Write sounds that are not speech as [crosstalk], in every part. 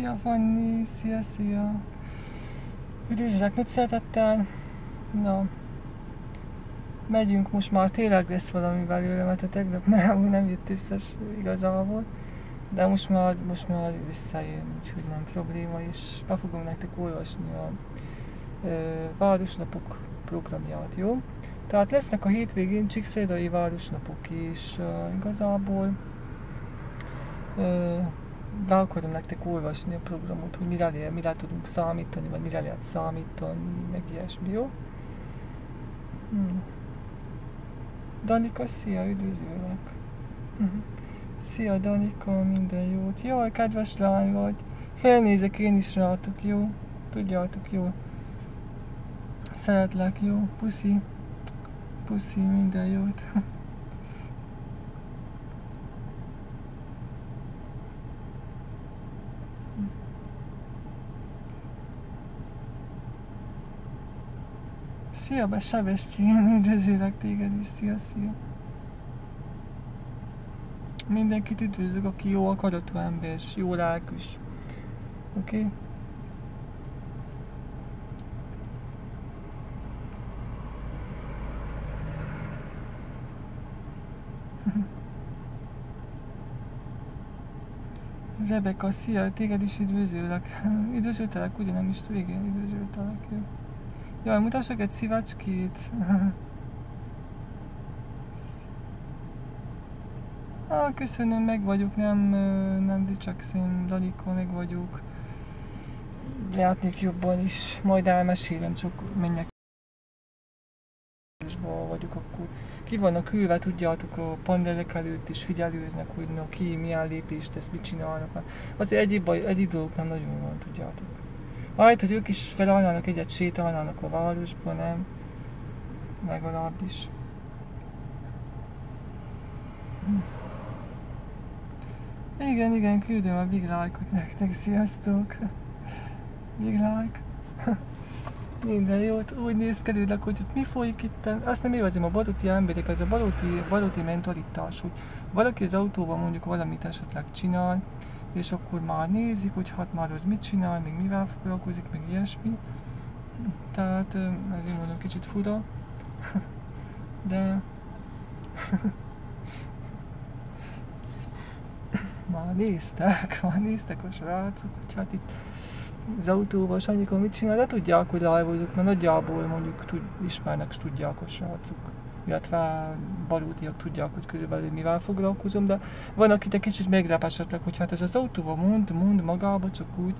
Szia Fanni, szia, szia! Üdvözlök mit szeretettel! Na, megyünk most már, tényleg lesz valami belőle, mert a tegnap nem, nem jött összes igazából. De most már, most már visszajön, úgyhogy nem probléma, és be fogom nektek olvasni a ö, városnapok programját, jó? Tehát lesznek a hétvégén Csíkszédai városnapok is, uh, igazából be akarom nektek olvasni a programot, hogy mire, le, mire tudunk számítani, vagy mire lehet számítani, meg ilyesmi, jó? Hmm. Danika, szia, üdvözlök! Mhm. Szia Danika, minden jót! Jaj, kedves lány vagy! Felnézek én is rátok, jó? Tudjátok, jó? Szeretlek, jó? Puszi! Puszi, minden jót! [laughs] Szia, be Sebestyén, üdvözlök téged is, szia, szia. Mindenkit üdvözlök, aki jó akaratú ember, és jó lelkűs. Oké? [laughs] Okay? Rebeka, szia, téged is üdvözöllek. [laughs] Üdvözöltelek, ugye nem is igen, üdvözöltelek. Jó. Jaj, mutassak egy szívecskét. [laughs] Ah, köszönöm, meg vagyok, nem, nem dicsakszem, Daliko, meg vagyok. Lehetnék jobban is, majd elmesélem, csak menjek vagyok, akkor ki vannak ülve, tudjátok, a panelek előtt is figyelőznek, hogy na, ki milyen lépést tesz, mit csinálnak. Azért egyéb, egyéb dolgok nem nagyon van, tudjátok. Majd, hogy ők is felállnának egyet, sétálnának a városban, nem? Legalábbis. Igen, igen, küldöm a big like-ot nektek, sziasztok! Big like! [laughs] Minden jót, úgy nézkedődnek, hogy ott mi folyik itt. Azt nem évezem a baluti emberek, az a baluti, baluti mentalitás, hogy valaki az autóban mondjuk valamit esetleg csinál, és akkor már nézik, hogy hát már az mit csinál, még mivel foglalkozik, meg ilyesmi. Tehát ezért mondom kicsit fura, [laughs] de [laughs] már néztek, [laughs] már néztek a srácok, hogy hát itt az autóval Sanyikon mit csinál, de tudják, hogy live mert nagyjából mondjuk tud, ismernek és tudják a srácok illetve balúdiak tudják, hogy körülbelül mivel foglalkozom, de van, akit egy kicsit megrep esetleg, hogy hát ez az autóban mond, mond magába, csak úgy,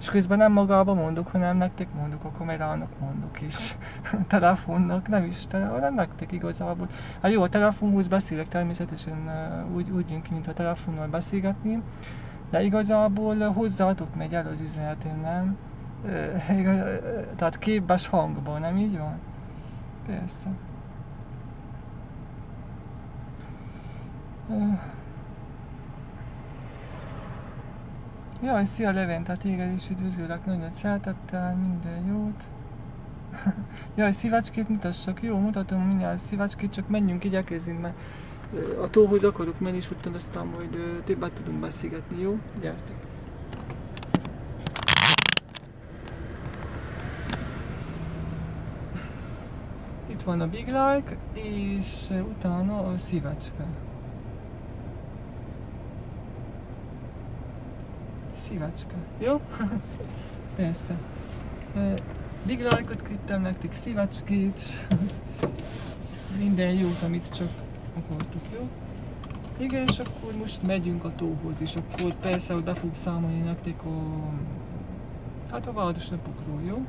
és közben nem magába mondok, hanem nektek mondok, a kamerának mondok is, a [laughs] telefonnak, nem is, hanem nektek igazából. Hát jó, a telefonhoz beszélek természetesen úgy, úgy jön ki, mint a telefonnal beszélgetni, de igazából hozzátok megy el az üzenetem, nem? [laughs] Tehát képes hangban, nem így van? Persze. Jaj, szia Levente, téged is üdvözlök nagyon szeretettel, minden jót. [laughs] Jaj, szívecskét mutassak, jó, mutatom mindjárt szívecskét, csak menjünk, igyekezzünk, mert a tóhoz akarok menni, és utána aztán majd többet tudunk beszélgetni, jó? Gyertek! Itt van a Big Like, és utána a szívecske. Szívecske, jó? [laughs] Persze. Big like-ot küldtem nektek, szívecskét, [laughs] minden jót, amit csak akartok, jó? Igen, és akkor most megyünk a tóhoz, és akkor persze, be fogok számolni nektek a, hát a városnapokról, jó?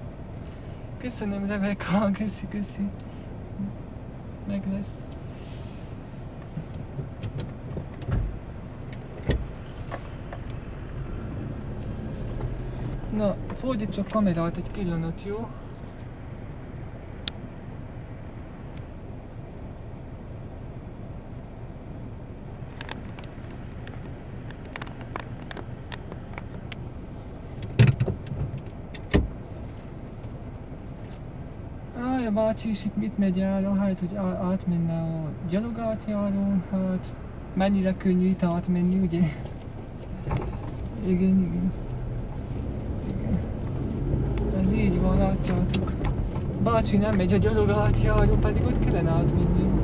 Köszönöm, Rebeka, [laughs] köszi, köszi. Meg lesz. Na, fordítsuk kamerát egy pillanat, jó? Áj, a bácsi is itt mit megy el, ahelyett, hogy átmenne a gyalogátjárón, hát mennyire könnyű itt átmenni, ugye? Igen. Igen. Ez így van, látjátok. Bácsi nem megy a gyalog átjárón, pedig ott kellene átmenni.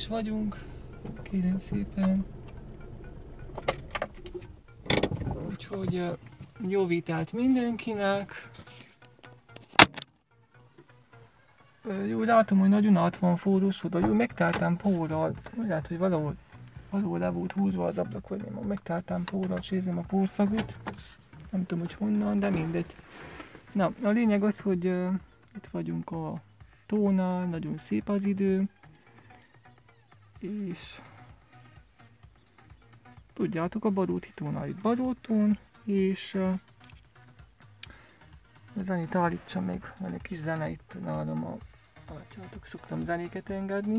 Is vagyunk. Kérem szépen. Úgyhogy jó vitát mindenkinek. Jó, látom, hogy nagyon át van forrósodva. Jó, megtáltam pórral. Lehet, hogy valahol, valahol le volt húzva az ablak, vagy nem. Megtáltam pórral, és érzem a pórszagot. Nem tudom, hogy honnan, de mindegy. Na, a lényeg az, hogy uh, itt vagyunk a tónál, nagyon szép az idő. És tudjátok, a Baróti tónál itt Barótón, és uh, a zenét állítsa még, van egy kis zene itt nálam a Látjátok, szoktam zenéket engedni.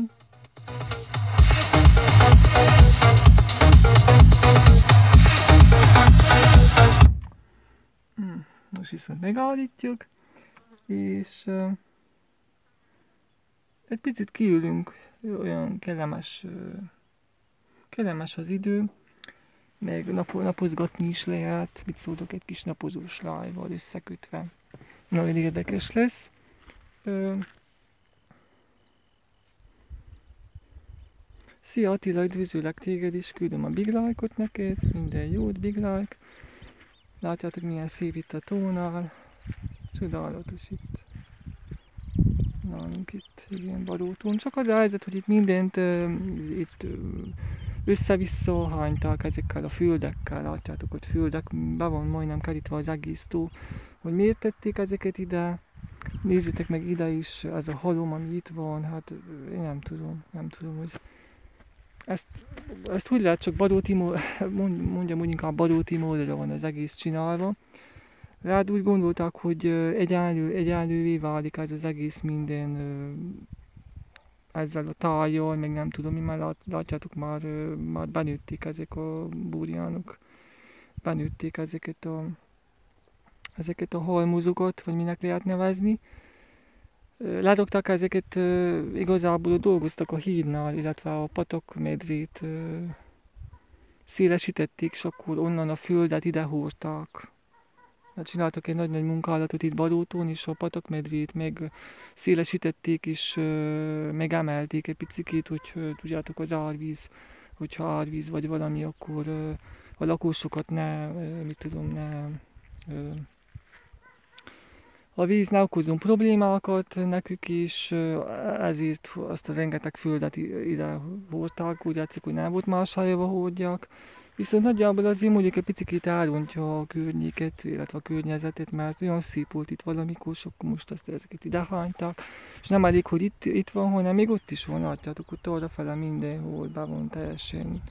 Hmm, most viszont megállítjuk, és uh, egy picit kiülünk, olyan kellemes, kellemes az idő, meg nap, napozgatni is lehet, mit szóltok egy kis napozós live összekötve. Nagyon érdekes lesz. Szia Attila, üdvözlök téged is, küldöm a big like-ot neked, minden jót, big like. Látjátok milyen szép itt a tónál, csodálatos itt. Nálunk itt, igen, Barótón. Csak az a helyzet, hogy itt mindent itt össze-vissza hányták ezekkel a földekkel, látjátok ott földek, be van majdnem kerítve az egész tó, hogy miért tették ezeket ide, nézzétek meg ide is, ez a halom, ami itt van, hát én nem tudom, nem tudom, hogy ezt, ezt úgy lehet csak Badó Timó, [laughs] mondjam úgy inkább Badó Timóra van az egész csinálva. Rád úgy gondolták, hogy egyenlő, egyenlővé válik ez az egész minden ezzel a tájjal, meg nem tudom, mi már lát, látjátok, már, már benőtték ezek a burjánok, benőtték ezeket a, ezeket a halmozokat, vagy minek lehet nevezni. Ledogták ezeket, igazából dolgoztak a hídnál, illetve a patok medvét szélesítették, és akkor onnan a földet idehúzták. Csináltak egy nagy-nagy munkálatot itt Badótón, és a patok medvét meg szélesítették, és megemelték egy picit, hogy tudjátok az árvíz, hogyha árvíz vagy valami, akkor a lakósokat ne, mit tudom, ne a víz ne okozunk problémákat nekük is, ezért azt a rengeteg földet ide hordták, úgy látszik, hogy nem volt más helyre hordjak. Viszont nagyjából azért mondjuk egy picit elrontja a környéket, illetve a környezetet, mert olyan szép volt itt valamikor, akkor most ezt ezeket ide hányták. És nem elég, hogy itt, itt van, hanem még ott is van, látjátok, ott arra fele mindenhol be van teljesen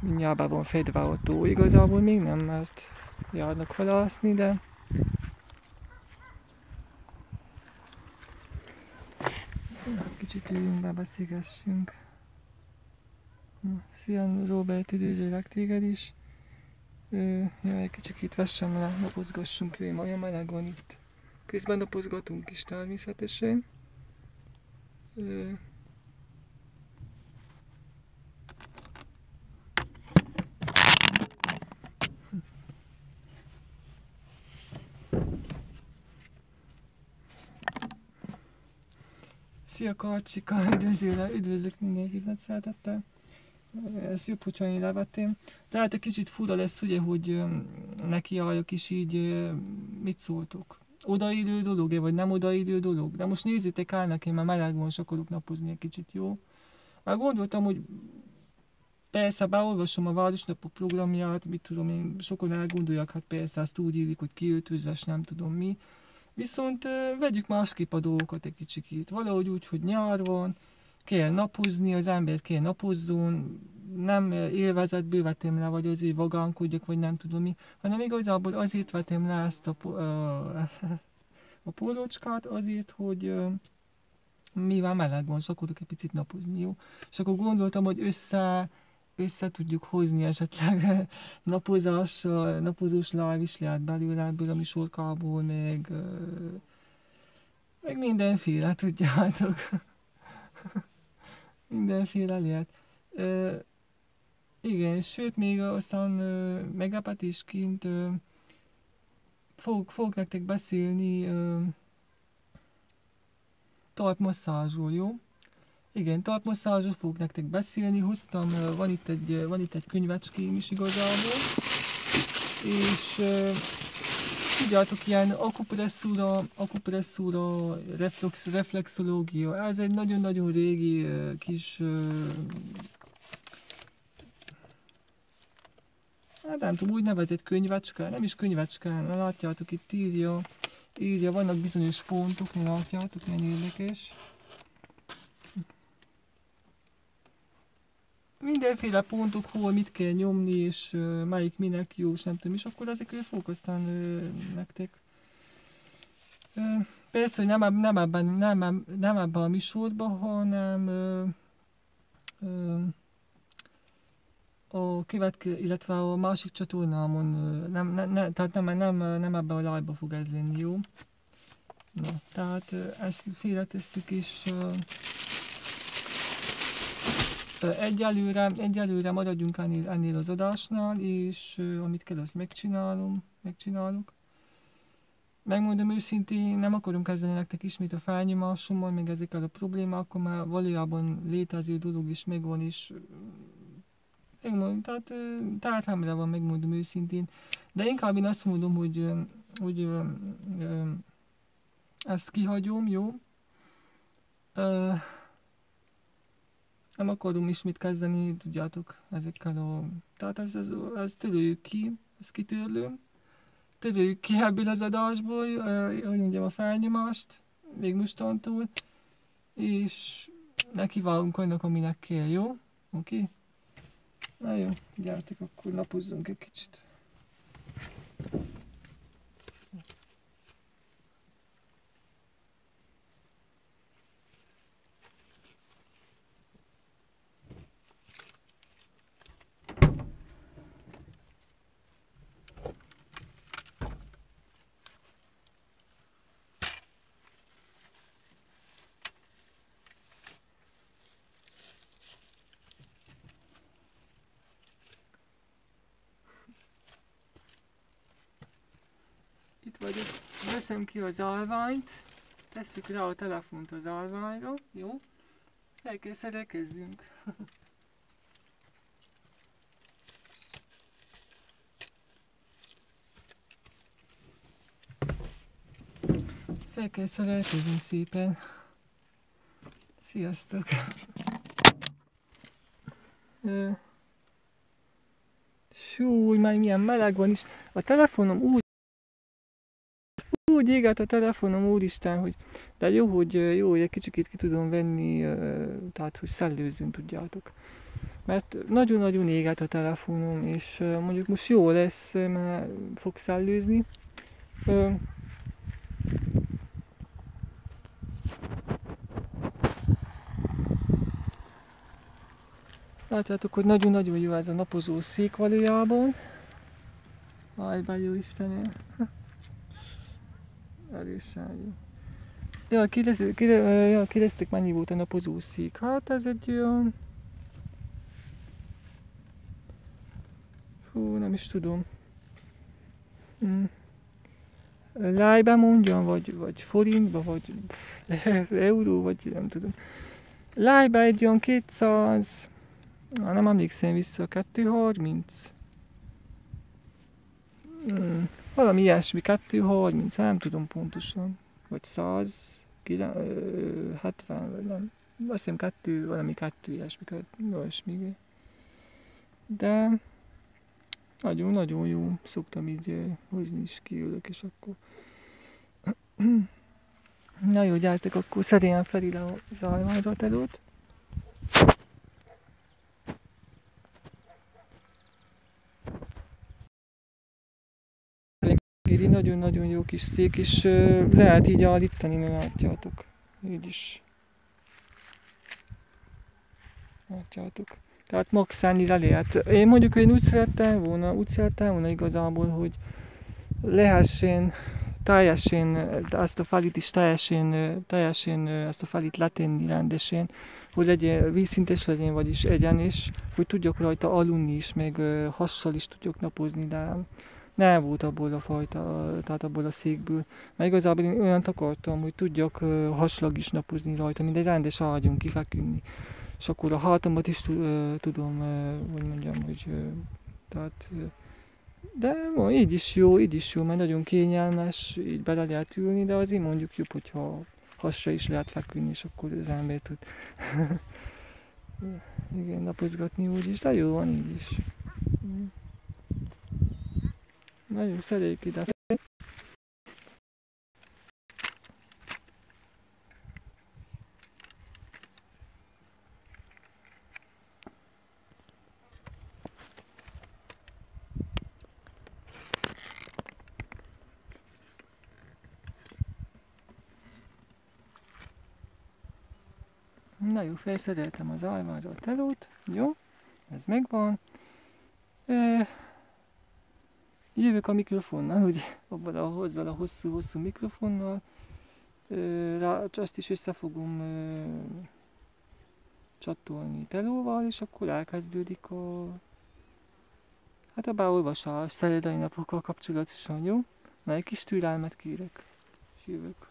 mindjárt be van fedve a tó. Igazából még nem, mert járnak vadászni, de kicsit üljünk be, beszélgessünk. Szia Robert, üdvözlök téged is. Ja, egy kicsit vessem le, napozgassunk, jó, olyan meleg van itt. Közben napozgatunk is természetesen. Szia Karcsika, [laughs] üdvözlök, üdvözlök mindenkit nagy szeretettel. Ez jobb, hogyha én levettem. De hát egy kicsit fura lesz ugye, hogy nekiálljak is így, mit szóltok? Odaillő dolog-e, vagy nem odaillő dolog? De most nézzétek el nekem, mert meleg van, és akarok napozni egy kicsit, jó? Már gondoltam, hogy persze beolvasom a Városnapok programját, mit tudom én, sokan elgondolják, hát persze azt úgy írjuk, hogy kiöltözves, nem tudom mi. Viszont vegyük másképp a dolgokat egy kicsikét. Valahogy úgy, hogy nyár van, kell napozni, az ember kell napozzon, nem élvezetből vetem le, vagy azért vagánkodjak, vagy nem tudom mi, hanem igazából azért vetem le ezt a, [laughs] a, pólócskát, azért, hogy mivel meleg van, és akarok egy picit napozni, jó? És akkor gondoltam, hogy össze össze tudjuk hozni esetleg [laughs] napozással, napozós live is lehet belőle ebből a műsorkából, meg, meg mindenféle, tudjátok. Mindenféle lehet. igen, sőt, még aztán meglepetésként fog, fogok nektek beszélni talpmasszázsról, jó? Igen, talpmasszázsról fogok nektek beszélni, hoztam, van itt egy, van itt egy könyvecském is igazából, és tudjátok, ilyen akupresszúra, akupresszúra, reflex, reflexológia, ez egy nagyon-nagyon régi kis hát nem tudom, úgy nevezett könyvecske, nem is könyvecske, látjátok itt írja, írja, vannak bizonyos pontok, látjátok, milyen érdekes. Mindenféle pontok, hol mit kell nyomni, és melyik minek jó, és nem tudom, és akkor ezekről fogok aztán nektek. Persze, hogy nem, nem, ebben, nem, nem ebben a műsorban, hanem uh, uh, a következő, illetve a másik csatornámon, nem, ne, ne, tehát nem, nem, nem ebben a live-ba fog ez lenni, jó? Na, tehát ezt félretesszük, és uh, Egyelőre, egyelőre maradjunk ennél, ennél az adásnál, és uh, amit kell, azt megcsinálom, megcsinálok. Megmondom őszintén, nem akarom kezdeni nektek ismét a felnyomásommal, meg ezekkel a problémákkal, mert valójában létező dolog is megvan, és megmondom, tehát tárhámra van, megmondom őszintén. De inkább én azt mondom, hogy, hogy ezt kihagyom, jó? Nem akarom ismét kezdeni, tudjátok, ezekkel a... Tehát ez, ez, ez törőjük ki, ez kitörlöm. Törőjük ki ebből az adásból, hogy mondjam, a felnyomást, még mostantól, és nekivágunk annak, aminek kell, jó? Oké? Okay? Na jó, gyertek, akkor napozzunk egy kicsit. vagyok. Veszem ki az alványt, tesszük rá a telefont az alványra, jó? El kell szerekezzünk. Fel kell szerelkezni szépen. Sziasztok! [laughs] Súly, már milyen meleg van is. A telefonom úgy úgy égett a telefonom, úristen, hogy de jó, hogy jó, hogy egy kicsit ki tudom venni, tehát hogy szellőzünk, tudjátok. Mert nagyon-nagyon égett a telefonom, és mondjuk most jó lesz, mert fog szellőzni. Látjátok, hogy nagyon-nagyon jó ez a napozó szék valójában. Aj, jó Istenem! Jó. Ja, kérdezték, ja, kérdezték mennyi volt a napozó szék. Hát ez egy olyan... Hú, nem is tudom. Hmm. Lájba mondjam, vagy, vagy forintba, vagy [laughs] euró, vagy nem tudom. Lájba egy olyan 200, nem emlékszem vissza, 230. Hmm. Valami ilyesmi, 230, nem tudom pontosan. Vagy 100, 70, vagy nem. Azt hiszem kettő, valami kettő ilyesmi, ilyesmi. De nagyon-nagyon jó, szoktam így hozni is kiülök, és akkor [clears throat] Na jó, gyártok, akkor szerélyen fel ide a zajvádat előtt. Giri nagyon-nagyon jó kis szék, és lehet így állítani, mert látjátok. Így is. Látjátok. Tehát max ennyire lehet. Én mondjuk én úgy szerettem volna, úgy szerettem volna igazából, hogy lehessen teljesen, ezt a falit is teljesen, teljesen ezt a falit letenni rendesen, hogy legyen vízszintes legyen, vagyis egyenes, hogy tudjak rajta aludni is, meg hassal is tudjak napozni, de nem volt abból a fajta, tehát abból a székből. Mert igazából én olyan akartam, hogy tudjak haslag is napozni rajta, mint egy rendes ágyon kifeküdni. És akkor a hátamat is tudom, hogy mondjam, hogy tehát de így is jó, így is jó, mert nagyon kényelmes, így bele lehet ülni, de azért mondjuk jobb, hogyha hasra is lehet feküdni, és akkor az ember tud [laughs] igen, napozgatni úgyis, de jó van így is. Nagyon szeretjük ide. Na jó, felszereltem az alvára a telót, jó, ez megvan. E, jövök a mikrofonnal, ugye, abban a hozzal a hosszú-hosszú mikrofonnal. Rá, azt is össze fogom csatolni telóval, és akkor elkezdődik a hát a beolvasás szerdai napokkal kapcsolatosan, jó? Na, egy kis türelmet kérek, és jövök.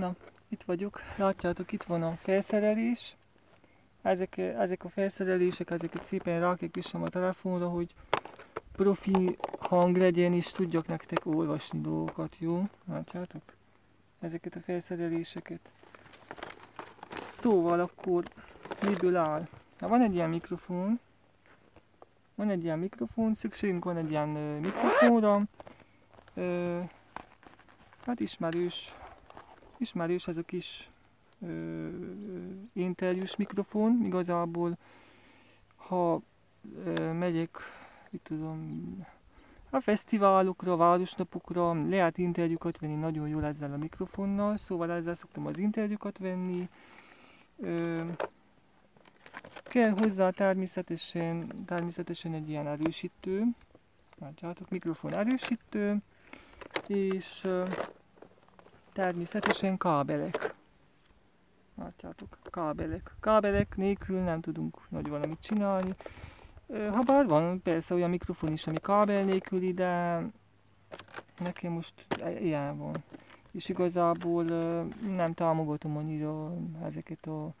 Na, itt vagyok. Látjátok, itt van a felszerelés. Ezek, ezek a felszerelések, ezeket szépen is a telefonra, hogy profi hang legyen, és tudjak nektek olvasni dolgokat, jó? Látjátok? Ezeket a felszereléseket. Szóval akkor miből áll? Na, van egy ilyen mikrofon. Van egy ilyen mikrofon, szükségünk van egy ilyen mikrofonra. Ö, hát ismerős ismerős ez a kis ö, interjús mikrofon. Igazából, ha ö, megyek, itt tudom, a fesztiválokra, városnapokra lehet interjúkat venni nagyon jól ezzel a mikrofonnal, szóval ezzel szoktam az interjúkat venni. Ö, kell hozzá természetesen, természetesen egy ilyen erősítő, látjátok, mikrofon erősítő, és természetesen kábelek. Látjátok, kábelek. Kábelek nélkül nem tudunk nagy valamit csinálni. Habár van persze olyan mikrofon is, ami kábel nélküli, de nekem most ilyen van. És igazából nem támogatom annyira ezeket a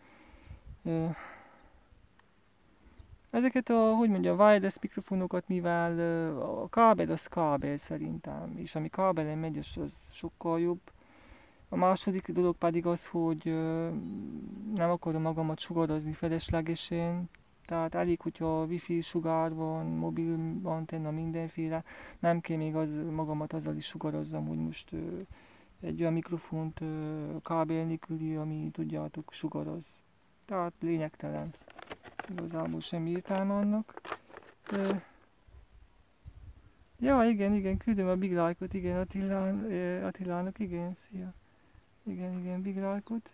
ezeket a, hogy mondja, wireless mikrofonokat, mivel a kábel az kábel szerintem, és ami kábelen megy, az sokkal jobb. A második dolog pedig az, hogy nem akarom magamat sugarazni feleslegesen, tehát elég, hogyha wifi sugár van, mobil antenna, mindenféle, nem kell még az, magamat azzal is sugarazzam, hogy most egy olyan mikrofont kábel nélküli, ami tudjátok sugaraz. Tehát lényegtelen. Igazából semmi értelme annak. Ja, igen, igen, küldöm a big like-ot, igen, Attilán, Attilának, igen, szia. Igen, igen, Big Ralkut.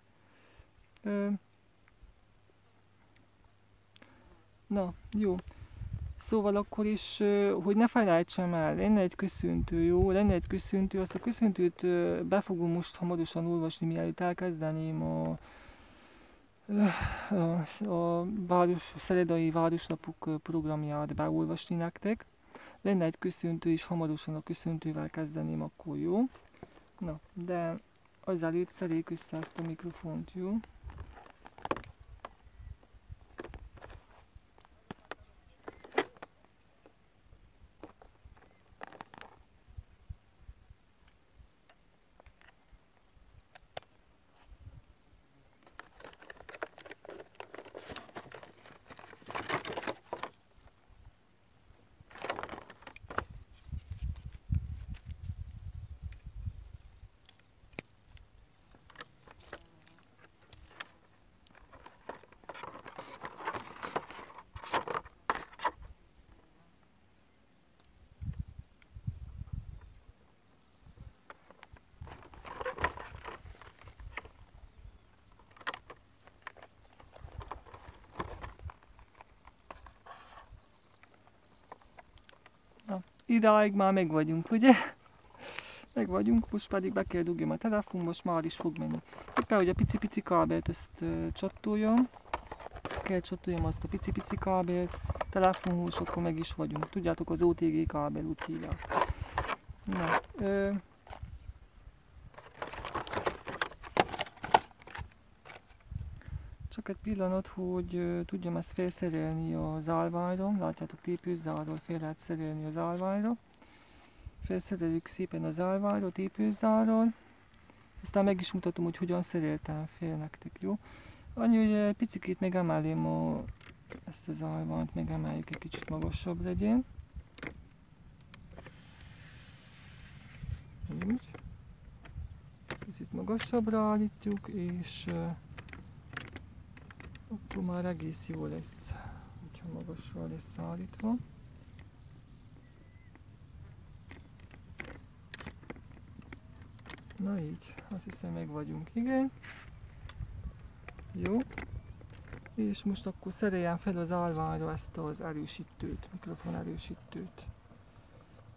Na, jó. Szóval akkor is, hogy ne felejtsem el, lenne egy köszöntő, jó? Lenne egy köszöntő, azt a köszöntőt be fogom most hamarosan olvasni, mielőtt elkezdeném a a, a város, Szeredai Városlapuk programját beolvasni nektek. Lenne egy köszöntő, és hamarosan a köszöntővel kezdeném, akkor jó. Na, de azelőtt szerék össze ezt a mikrofont, jó? Idáig már meg vagyunk, ugye? Meg vagyunk, most pedig be kell dugjam a telefon, most már is fog menni. Éppen, hogy a pici-pici kábelt ezt uh, csatoljam. Kell csatoljam azt a pici-pici kábelt, telefonhoz, akkor meg is vagyunk. Tudjátok, az OTG kábel úgy hívják. Na, ö, csak egy pillanat, hogy tudjam ezt felszerelni az állványra. Látjátok, tépőzárról fel lehet szerelni az állványra. Felszereljük szépen az állványra, tépőzárral. Aztán meg is mutatom, hogy hogyan szereltem fel nektek, jó? Annyi, hogy picit megemelém a, ezt az állványt, megemeljük egy kicsit magasabb legyen. Úgy. Picit magasabbra állítjuk, és akkor már egész jó lesz, hogyha magasra lesz állítva. Na így, azt hiszem meg vagyunk, igen. Jó. És most akkor szereljen fel az állványra ezt az erősítőt, mikrofon erősítőt.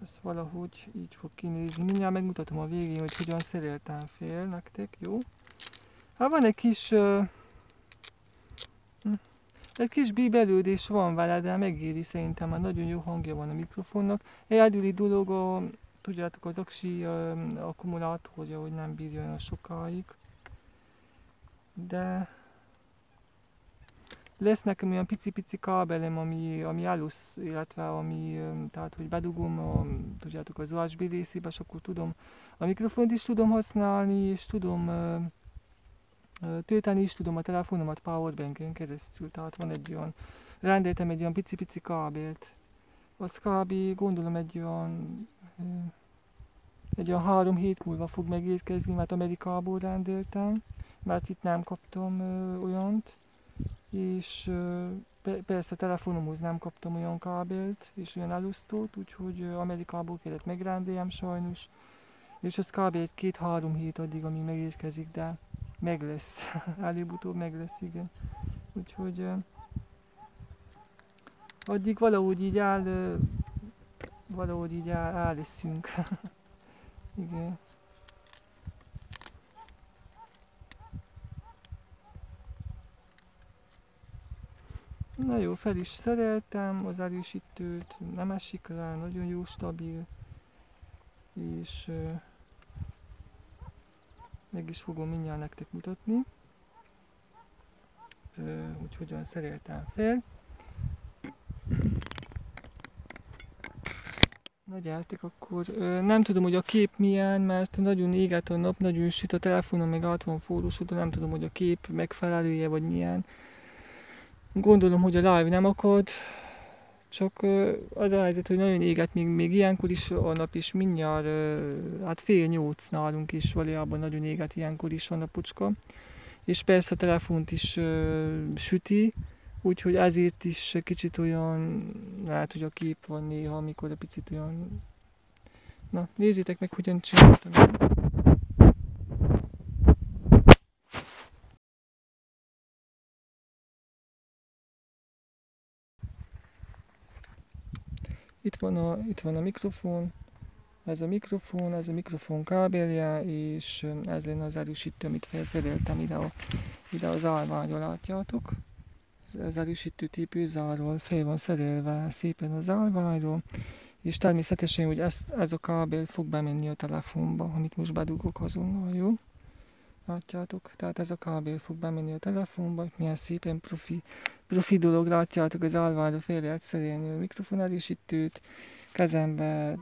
Ez valahogy így fog kinézni. Mindjárt megmutatom a végén, hogy hogyan szereltem fel nektek, jó? Hát van egy kis uh, egy kis bíbelődés van vele, de megéri szerintem, már nagyon jó hangja van a mikrofonnak. Egyedüli dolog a, tudjátok, az aksi akkumulátorja, hogy nem bírja olyan sokáig. De lesz nekem olyan pici-pici kábelem, ami, ami elusz, illetve ami, tehát hogy bedugom, a, tudjátok, az USB részébe, és akkor tudom a mikrofont is tudom használni, és tudom tölteni is tudom a telefonomat powerbanken keresztül, tehát van egy olyan, rendeltem egy olyan pici-pici kábelt. Az kb. gondolom egy olyan, egy olyan három hét múlva fog megérkezni, mert Amerikából rendeltem, mert itt nem kaptam olyant, és persze a telefonomhoz nem kaptam olyan kábelt és olyan elosztót, úgyhogy Amerikából kellett megrendeljem sajnos, és az kb. egy két-három hét addig, amíg megérkezik, de meg lesz. [laughs] Előbb-utóbb meg lesz, igen. Úgyhogy addig valahogy így áll, valahogy így áll, áll leszünk. [laughs] igen. Na jó, fel is szereltem az erősítőt, nem esik rá, nagyon jó, stabil, és meg is fogom mindjárt nektek mutatni, hogy hogyan szereltem fel. Na gyertek akkor, nem tudom, hogy a kép milyen, mert nagyon éget a nap, nagyon süt a telefonom, meg át van forrósodva, nem tudom, hogy a kép megfelelője, vagy milyen. Gondolom, hogy a live nem akad, csak az a helyzet, hogy nagyon éget még, még ilyenkor is a nap is mindjárt, hát fél nyolc nálunk is valójában nagyon éget ilyenkor is a napucska. És persze a telefont is süti, úgyhogy ezért is kicsit olyan, lehet, hogy a kép van néha, amikor a picit olyan... Na, nézzétek meg, hogyan csináltam. Itt van a, itt van a mikrofon, ez a mikrofon, ez a mikrofon kábelje, és ez lenne az erősítő, amit felszereltem ide, a, ide az állványra, látjátok. Ez erősítő típű zárról fel van szerelve szépen az állványról, és természetesen, hogy ez, ez a kábel fog bemenni a telefonba, amit most bedugok azonnal, jó? Látjátok? Tehát ez a kábel fog bemenni a telefonba, milyen szépen profi, profi dolog, látjátok az állványra fél lehet szerelni a mikrofon erősítőt, kezembe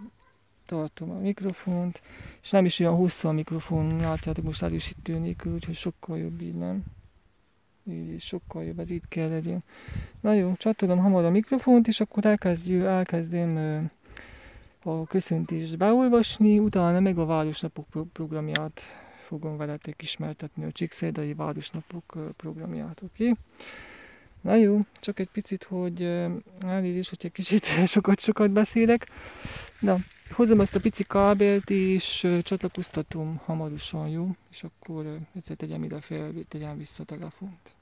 tartom a mikrofont, és nem is olyan hosszú a mikrofon, látjátok most erősítő nélkül, úgyhogy sokkal jobb így, nem? Így sokkal jobb, ez itt kell legyen. Na jó, csatolom hamar a mikrofont, és akkor elkezdjük, elkezdem a köszöntést beolvasni, utána meg a Városnapok programját fogom veletek ismertetni, a Csíkszerdai Városnapok programját, oké? Okay? Na jó, csak egy picit, hogy elnézést, hogy egy kicsit [laughs] sokat-sokat beszélek. Na, hozom ezt a pici kábelt, és csatlakoztatom hamarosan, jó? És akkor egyszer tegyem ide fel, tegyem vissza a telefont.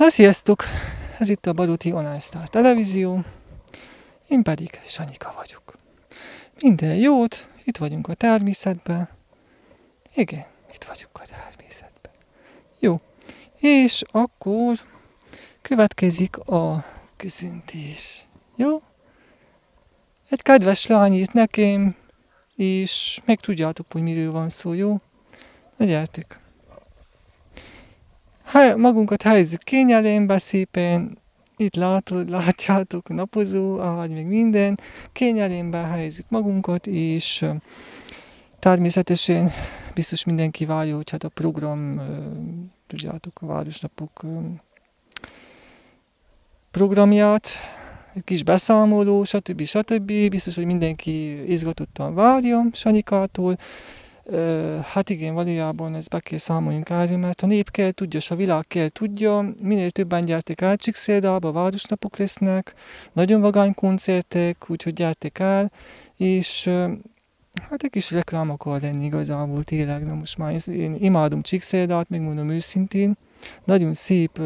Na sziasztok! Ez itt a Baruti Online Star Televízió, én pedig Sanyika vagyok. Minden jót, itt vagyunk a természetben. Igen, itt vagyunk a természetben. Jó, és akkor következik a köszöntés. Jó? Egy kedves lány írt nekem, és meg tudjátok, hogy miről van szó, jó? Na gyertek! Magunkat helyezzük kényelembe szépen, itt látod, látjátok, napozó, ahogy még minden, kényelembe helyezzük magunkat, és természetesen biztos mindenki várja, hogy hát a program, tudjátok, a Városnapok programját, egy kis beszámoló, stb. stb. Biztos, hogy mindenki izgatottan várja Sanyikától, Hát igen, valójában ez be kell számoljunk erről, mert a nép kell tudja, és a világ kell tudja, minél többen gyertek el Csíkszéldába, városnapok lesznek, nagyon vagány koncertek, úgyhogy gyertek el, és hát egy kis reklám akar lenni igazából tényleg, de most már én imádom Csíkszéldát, megmondom őszintén, nagyon szép,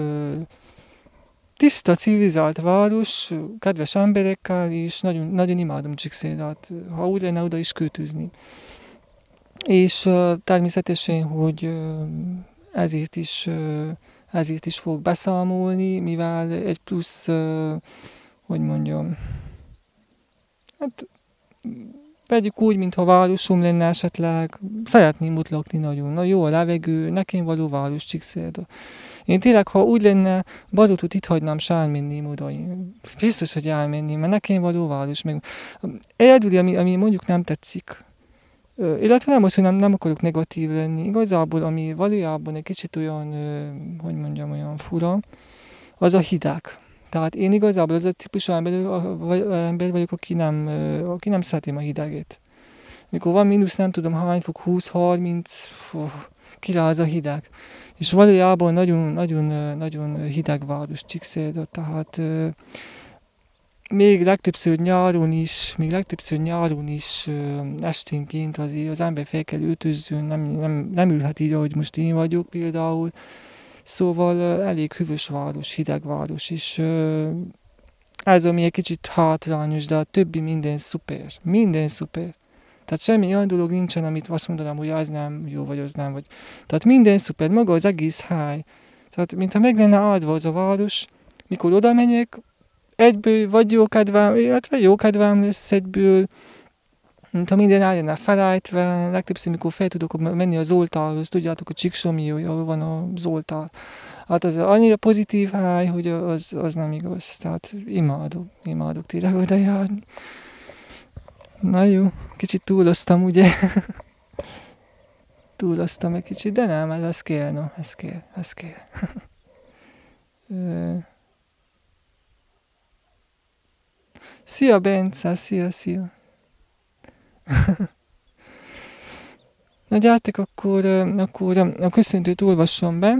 tiszta, civilizált város, kedves emberekkel, és nagyon, nagyon imádom Csíkszéldát, ha úgy lenne oda is költözni. És természetesen, hogy ezért is, ezért is fog beszámolni, mivel egy plusz, hogy mondjam, hát vegyük úgy, mintha városom lenne esetleg, szeretném ott lakni nagyon, na jó a levegő, nekem való város Csíkszélda. Én tényleg, ha úgy lenne, Barotot itt hagynám, és elmenném oda. Én biztos, hogy elmenném, mert nekem való város. Meg egyedül, ami, ami mondjuk nem tetszik, illetve nem az, hogy nem, nem akarok negatív lenni. Igazából, ami valójában egy kicsit olyan, hogy mondjam, olyan fura, az a hideg. Tehát én igazából az a típusú ember, ember vagyok, aki nem, aki nem szeretem a hideget. Mikor van mínusz, nem tudom hány fok, 20-30, kiráz a hideg. És valójában nagyon, nagyon, nagyon hideg város Csíkszéda, tehát még legtöbbször nyáron is, még legtöbbször nyáron is esténként azért az ember fel kell öltözzön, nem, nem, nem ülhet így, ahogy most én vagyok például. Szóval elég hűvös város, hideg város, és ez ami egy kicsit hátrányos, de a többi minden szuper, minden szuper. Tehát semmi olyan dolog nincsen, amit azt mondanám, hogy az nem jó, vagy az nem, vagy... Tehát minden szuper, maga az egész háj. Tehát mintha meg lenne áldva az a város, mikor oda megyek, egyből vagy jó kedvem, illetve jó kedvem lesz egyből, ha minden lenne felállítva, legtöbbször, mikor fel tudok menni az oltárhoz, tudjátok, a Csíksomi, ahol van az oltár. Hát az annyira pozitív háj, hogy az, az nem igaz. Tehát imádok, imádok tényleg oda járni. Na jó, kicsit túloztam, ugye? [laughs] túloztam egy kicsit, de nem, ez, ez kell, no, ez kell, ez kell. [laughs] Szia, Bence, szia, szia. [laughs] Na gyertek, akkor, akkor a köszöntőt olvassom be.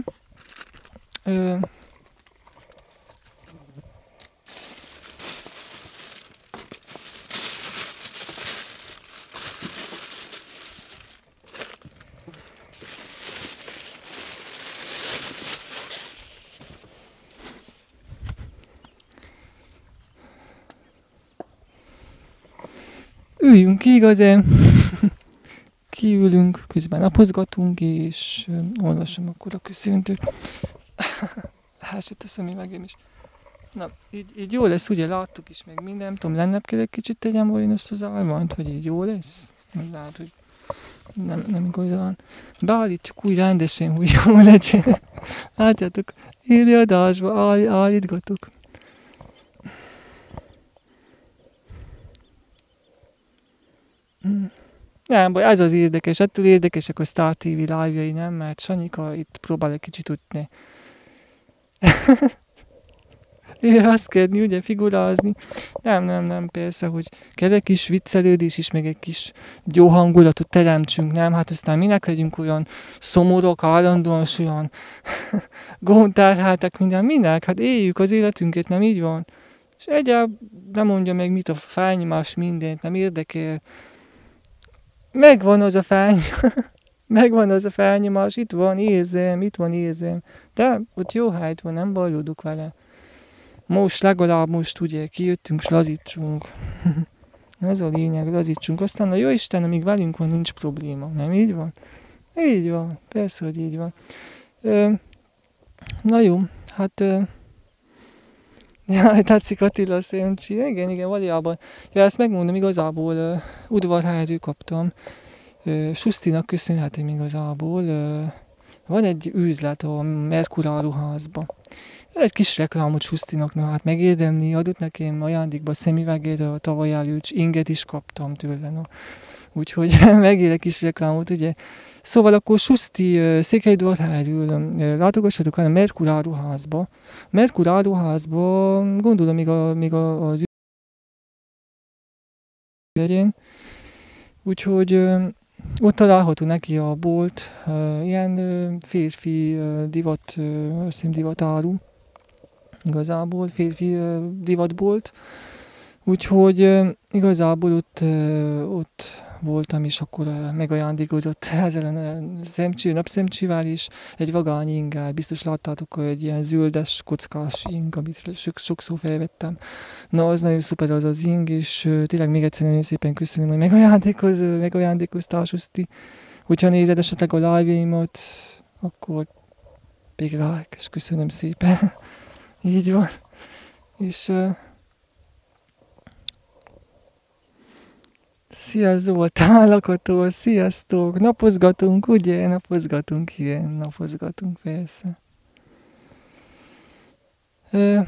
Üljünk ki igazán, [laughs] kiülünk, közben napozgatunk, és olvasom akkor a köszöntőt. [laughs] Hát, teszem én megém is. Na, így, így jó lesz, ugye láttuk is meg minden, nem tudom, lenne kell egy kicsit tegyem olyan össze az almányt, hogy így jó lesz. Lehet, hogy nem, nem igazán. Beállítjuk úgy rendesen, hogy jó legyen. [laughs] Látjátok, élő adásba állítgatok. Nem ez az érdekes, ettől érdekesek a Star TV live nem? Mert Sanyika itt próbál egy kicsit ütni. [laughs] Érezkedni, ugye, figurázni. Nem, nem, nem, persze, hogy kell egy kis viccelődés is, meg egy kis jó hangulatot teremtsünk, nem? Hát aztán minek legyünk olyan szomorok, állandóan olyan [laughs] gondtárháltak minden, minek? Hát éljük az életünket, nem így van? És egyáltalán nem mondja meg mit a fányimás mindent, nem érdekel megvan az a fány, [laughs] megvan az a felnyomás, itt van, érzem, itt van, érzem. De ott jó hájt van, nem bajlódok vele. Most legalább most ugye kijöttünk, és lazítsunk. [laughs] Ez a lényeg, lazítsunk. Aztán a jó Isten, amíg velünk van, nincs probléma. Nem így van? Így van, persze, hogy így van. Ö, na jó, hát ö, Ja, tetszik Attila Szemcsi. Igen, igen, valójában. Ja, ezt megmondom, igazából uh, udvarhelyről kaptam. Uh, Susztinak köszönhetem igazából. Uh, van egy üzlet a Merkur áruházba. Egy kis reklámot Susztinak, na hát megérdemli, adott nekem ajándékba szemüvegét, a tavaly előtt inget is kaptam tőle. No. Úgyhogy [laughs] megér egy kis reklámot, ugye Szóval akkor Suszti Székelyudvarhelyről látogassatok el a Merkur áruházba. Merkur áruházba gondolom még, a, még a, az legyen. Úgyhogy ott található neki a bolt, ilyen férfi divat, azt divatáru, igazából férfi divatbolt. Úgyhogy igazából ott, ott voltam, és akkor megajándékozott [laughs] ezzel a szemcső, napszemcsével is, egy vagány ingel, biztos láttátok, hogy egy ilyen zöldes, kockás ing, amit sok, sokszor felvettem. Na, az nagyon szuper az az ing, és tényleg még egyszer nagyon szépen köszönöm, hogy megajándékoz, megajándékoztál, Suszti. Hogyha nézed esetleg a live-jaimat, akkor big like, és köszönöm szépen. [laughs] Így van. És Szia Zoltán, lakatól, sziasztok! Napozgatunk, ugye? Napozgatunk, igen, napozgatunk, persze. Ö,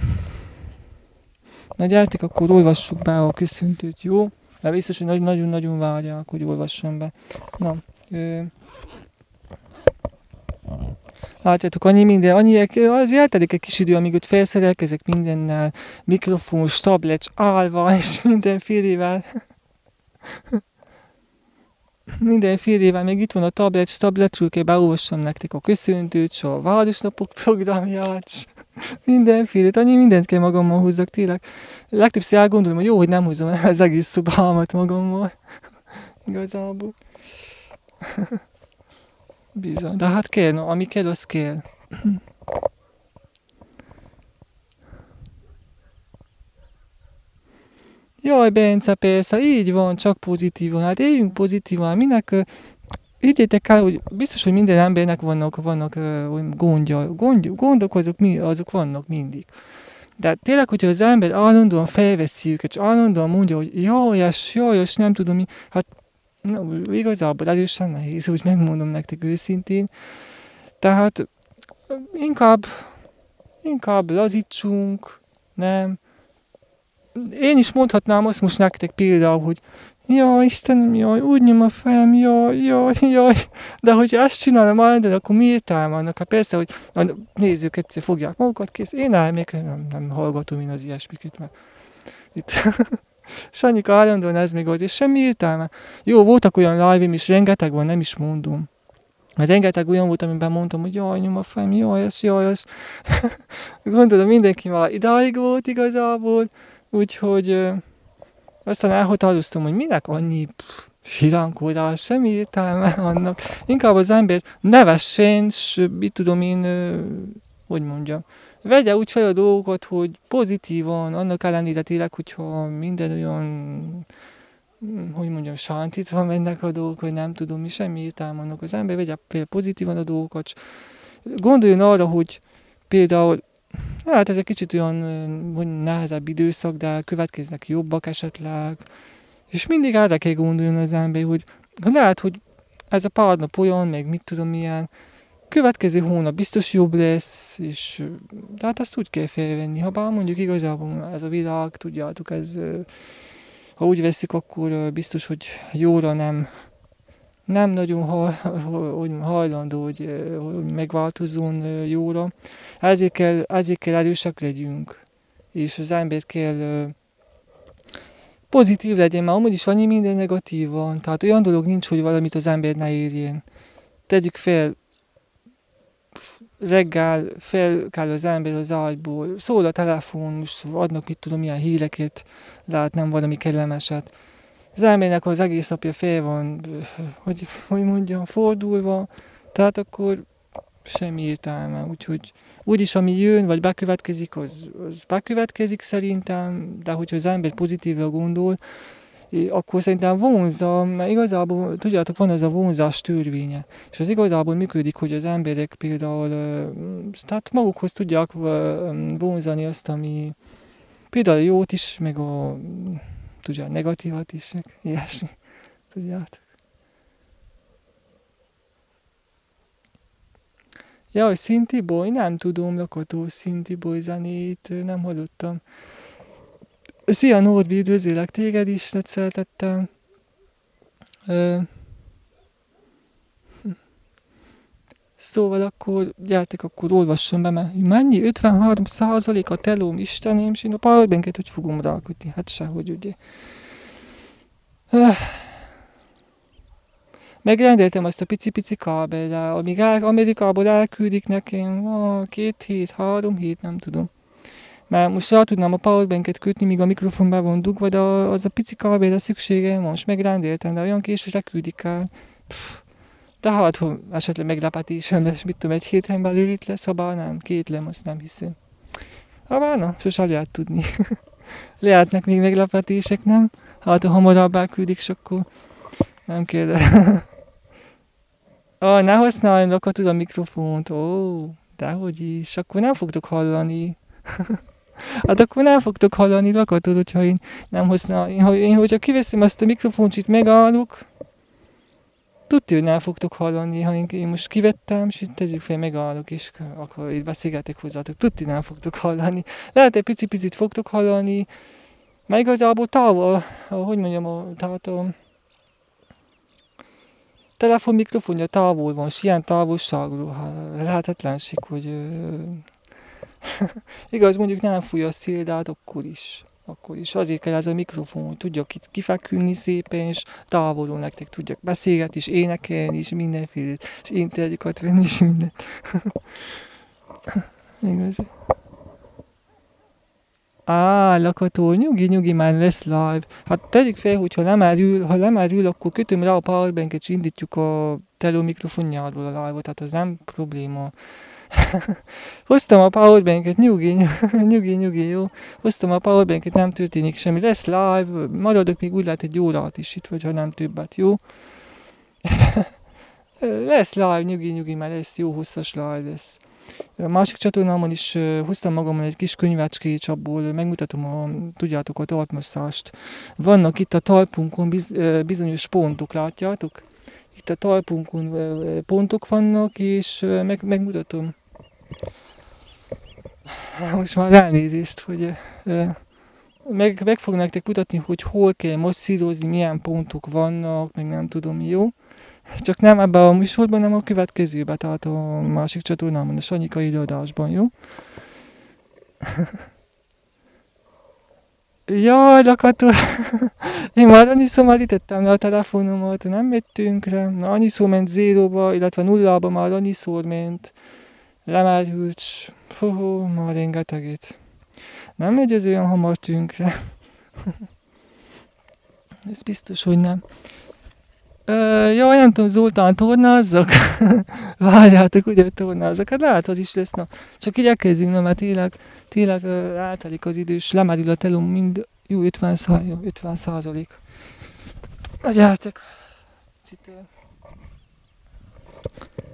na gyertek, akkor olvassuk be a köszöntőt, jó? Mert biztos, hogy nagyon-nagyon várják, hogy olvassam be. Na, ö, Látjátok, annyi minden, annyi, az eltelik egy kis idő, amíg ott felszerelkezek mindennel, mikrofon, tablet, állva, és mindenfélével. [laughs] mindenfélével, még itt van a tablet, tabletről kell beolvassam nektek a köszöntőt, a városnapok programját, mindenfélét, annyi mindent kell magammal hozzak, tényleg. Legtöbbször elgondolom, hogy jó, hogy nem hozom el az egész szobámat magammal. [laughs] Igazából. [laughs] Bizony. De hát kell, no, ami kell, az kell. Jaj, Bence, persze, így van, csak pozitívan. Hát éljünk pozitívan. Minek higgyétek el, hogy biztos, hogy minden embernek vannak, vannak gondja, gond, gondok azok, azok vannak mindig. De tényleg, hogyha az ember állandóan felveszi őket, és állandóan mondja, hogy jaj, és jaj, és nem tudom mi, hát no, igazából erősen nehéz, úgy megmondom nektek őszintén. Tehát inkább, inkább lazítsunk, nem. Én is mondhatnám azt most nektek például, hogy Jaj, Istenem, jaj, úgy nyom a fejem, jaj, jaj, jaj. De hogyha ezt csinálom majd, akkor mi értelme annak? Hát persze, hogy a nézők egyszer fogják magukat kész. Én elmék, nem, nem hallgatom én az ilyesmiket, mert itt [laughs] Sanyika állandóan ez még az, és semmi értelme. Jó, voltak olyan live is, rengeteg van, nem is mondom. Mert rengeteg olyan volt, amiben mondtam, hogy jaj, nyom a fejem, jaj, ez, jaj, ez. [laughs] Gondolom, mindenki már idáig volt igazából, úgyhogy aztán elhatároztam, hogy minek annyi siránkodás, semmi értelme annak. Inkább az ember nevessen, és mit tudom én, hogy mondjam, vegye úgy fel a dolgokat, hogy pozitívan, annak ellenére tényleg, hogyha minden olyan, hogy mondjam, sántítva mennek a dolgok, hogy nem tudom mi, semmi értelme annak. Az ember vegye fel pozitívan a dolgokat, gondoljon arra, hogy például Hát ez egy kicsit olyan hogy nehezebb időszak, de következnek jobbak esetleg. És mindig erre kell az ember, hogy lehet, hogy ez a pár nap olyan, meg mit tudom milyen, következő hónap biztos jobb lesz, és de hát azt úgy kell felvenni. Ha bár mondjuk igazából ez a világ, tudjátok, ez, ha úgy veszik, akkor biztos, hogy jóra nem nem nagyon hajlandó, hogy, hogy megváltozzon jóra. Ezért kell, ezért kell erősek legyünk, és az ember kell pozitív legyen, mert amúgy is annyi minden negatív van. Tehát olyan dolog nincs, hogy valamit az ember ne érjen. Tegyük fel, reggel fel kell az ember az ágyból, szól a telefon, most adnak mit tudom, milyen híreket, lát nem valami kellemeset az elmének az egész napja fél van, hogy, hogy mondjam, fordulva, tehát akkor semmi értelme. Úgyhogy úgyis, ami jön, vagy bekövetkezik, az, az bekövetkezik szerintem, de hogyha az ember pozitívra gondol, akkor szerintem vonza, mert igazából, tudjátok, van ez a vonzás törvénye, és az igazából működik, hogy az emberek például, tehát magukhoz tudják vonzani azt, ami például jót is, meg a tudja, negatívat is, meg ilyesmi. Tudjátok. Ja, hogy Szinti Boy, nem tudom, lakató Szinti Boy zenét, nem hallottam. Szia Nordbi, üdvözlélek téged is, szeretettel. Szóval akkor, gyertek, akkor olvassam be, mert mennyi? 53 százalék a telóm, Isteném, és én a powerbanket hogy fogom rákötni? Hát sehogy, ugye. Megrendeltem azt a pici-pici kábelre, amíg el, Amerikából elküldik nekem, ah, két hét, három hét, nem tudom. Mert most rá tudnám a powerbanket kötni, míg a mikrofon be van dugva, de az a pici kábelre szüksége most megrendeltem, de olyan későre küldik el. Pff de hát, ha esetleg meglepetésem lesz, mit tudom, egy héten belül itt lesz, ha bár nem, két lem, azt nem hiszem. Ha bár na, sose lehet tudni. [laughs] Lehetnek még meglepetések, nem? Hát, ha hamarabb elküldik, és akkor nem kell. ah, ne használjam a mikrofont, ó, dehogy is, akkor nem fogtok hallani. [laughs] hát akkor nem fogtok hallani lakatot, hogyha én nem használ. Én, ha, én hogyha kiveszem azt a mikrofont, itt megállok, tudja, hogy nem fogtok hallani, ha én, én most kivettem, és tegyük fel, megállok, és akkor itt beszélgetek hozzátok, tudja, nem fogtok hallani. Lehet, egy picit-picit fogtok hallani, mert igazából távol, hogy mondjam, a, tehát a telefon mikrofonja távol van, és ilyen távolságról hát lehetetlenség, hogy [laughs] igaz, mondjuk nem fúj a szél, de hát akkor is akkor is azért kell ez a mikrofon, hogy tudjak itt kifekülni szépen, és távolon nektek tudjak beszélgetni, és énekelni, és mindenféle, és interjúkat venni, és mindent. [laughs] Igazi. Á, lakató, nyugi, nyugi, már lesz live. Hát tegyük fel, hogy ha lemerül, ha lemerül, akkor kötöm rá a powerbanket, és indítjuk a teló mikrofonjáról a live-ot, tehát az nem probléma. [laughs] Hoztam a powerbanket, nyugi, [laughs] nyugi, nyugi, jó. Hoztam a powerbanket, nem történik semmi. Lesz live, maradok még úgy lehet egy órát is itt, vagy ha nem többet, jó. [laughs] lesz live, nyugi, nyugi, mert lesz jó hosszas live lesz. A másik csatornámon is hoztam magamon egy kis könyvecskét, abból megmutatom a, tudjátok, a talpmasszást. Vannak itt a talpunkon biz, bizonyos pontok, látjátok? Itt a talpunkon pontok vannak, és meg, megmutatom. Most már elnézést, hogy meg, meg fog nektek mutatni, hogy hol kell masszírozni, milyen pontok vannak, meg nem tudom, jó? Csak nem ebben a műsorban, hanem a következőben, tehát a másik csatornámon, a Sanyika előadásban, jó? [laughs] Jaj, lakató! [laughs] Én már annyiszor már ítettem le a telefonomat, nem mettünk rá. Na, annyiszor ment zéróba, illetve nullába már annyiszor ment. Lemerült, hú, már rengeteget. Nem megy ez olyan hamar tünkre. [laughs] Ez biztos, hogy nem. Ö, jaj, nem tudom, Zoltán, tornázzak? [laughs] Várjátok, ugye tornázzak? Hát lehet, az is lesz, na. Csak így na, mert tényleg, tényleg eltelik az idő, és lemerül a telom mind, jó, 50, szá, jó, 50 százalék. Na, gyertek.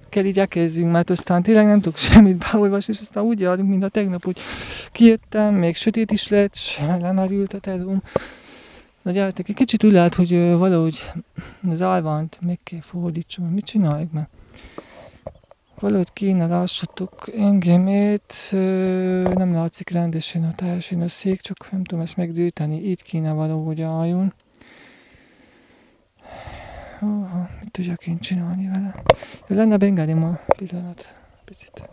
Kell így mert aztán tényleg nem tudok semmit beolvasni, és aztán úgy járunk, mint a tegnap, hogy kijöttem, még sötét is lett, lemerült a telom. Na gyertek, egy kicsit úgy lehet, hogy valahogy az állványt meg kell fordítsam, mit csináljuk mert Valahogy kéne lássatok engemét, nem látszik rendesen a teljesen a szék, csak nem tudom ezt megdőteni, itt kéne valahogy álljon. Oh, mit tudjak én csinálni vele? Lenne bengálim a pillanat, picit.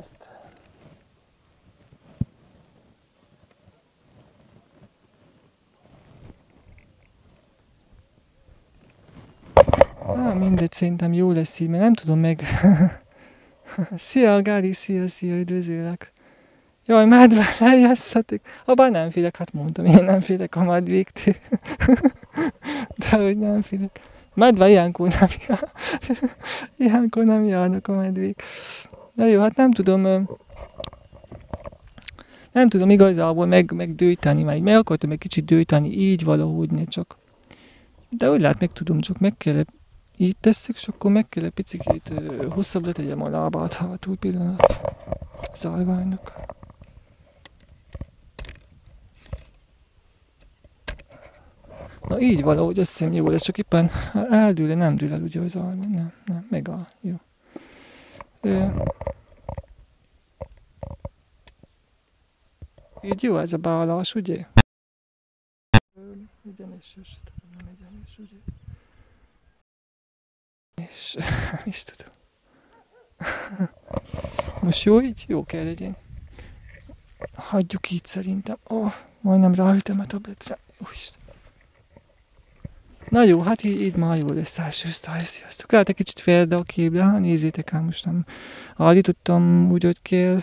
ezt. Mindegy, szerintem jó lesz így, mert nem tudom meg. [laughs] szia, Gári, szia, szia, üdvözlök. Jaj, medve, lejesszetek. Abban nem félek, hát mondtam, én nem félek a medvéktől. [laughs] De hogy nem félek. Medve ilyenkor nem jár. [laughs] ilyenkor nem járnak a medvék. Na jó, hát nem tudom, nem tudom igazából meg, megdőjteni, mert meg akartam egy kicsit dőjteni így valahogy, ne csak. De úgy lát, meg tudom, csak meg kell így teszek, és akkor meg kell egy picit hosszabb letegyem a lábát hátul pillanat zajványnak. Na így valahogy azt hiszem jó lesz, csak éppen eldől, nem dől el ugye az almány, nem, nem, megáll, jó. Így jó ez a beállás, ugye? Egyenes, nem egyenes, ugye? És [laughs] is tudom. [laughs] Most jó így? Jó kell legyen. Hagyjuk így szerintem. Ó, oh, majdnem ráültem a tabletre. Úristen. Na jó, hát így, így már jó lesz első osztály, sziasztok. Lehet egy kicsit fél, de a képbe, hát nézzétek el, most nem állítottam úgy, hogy kell.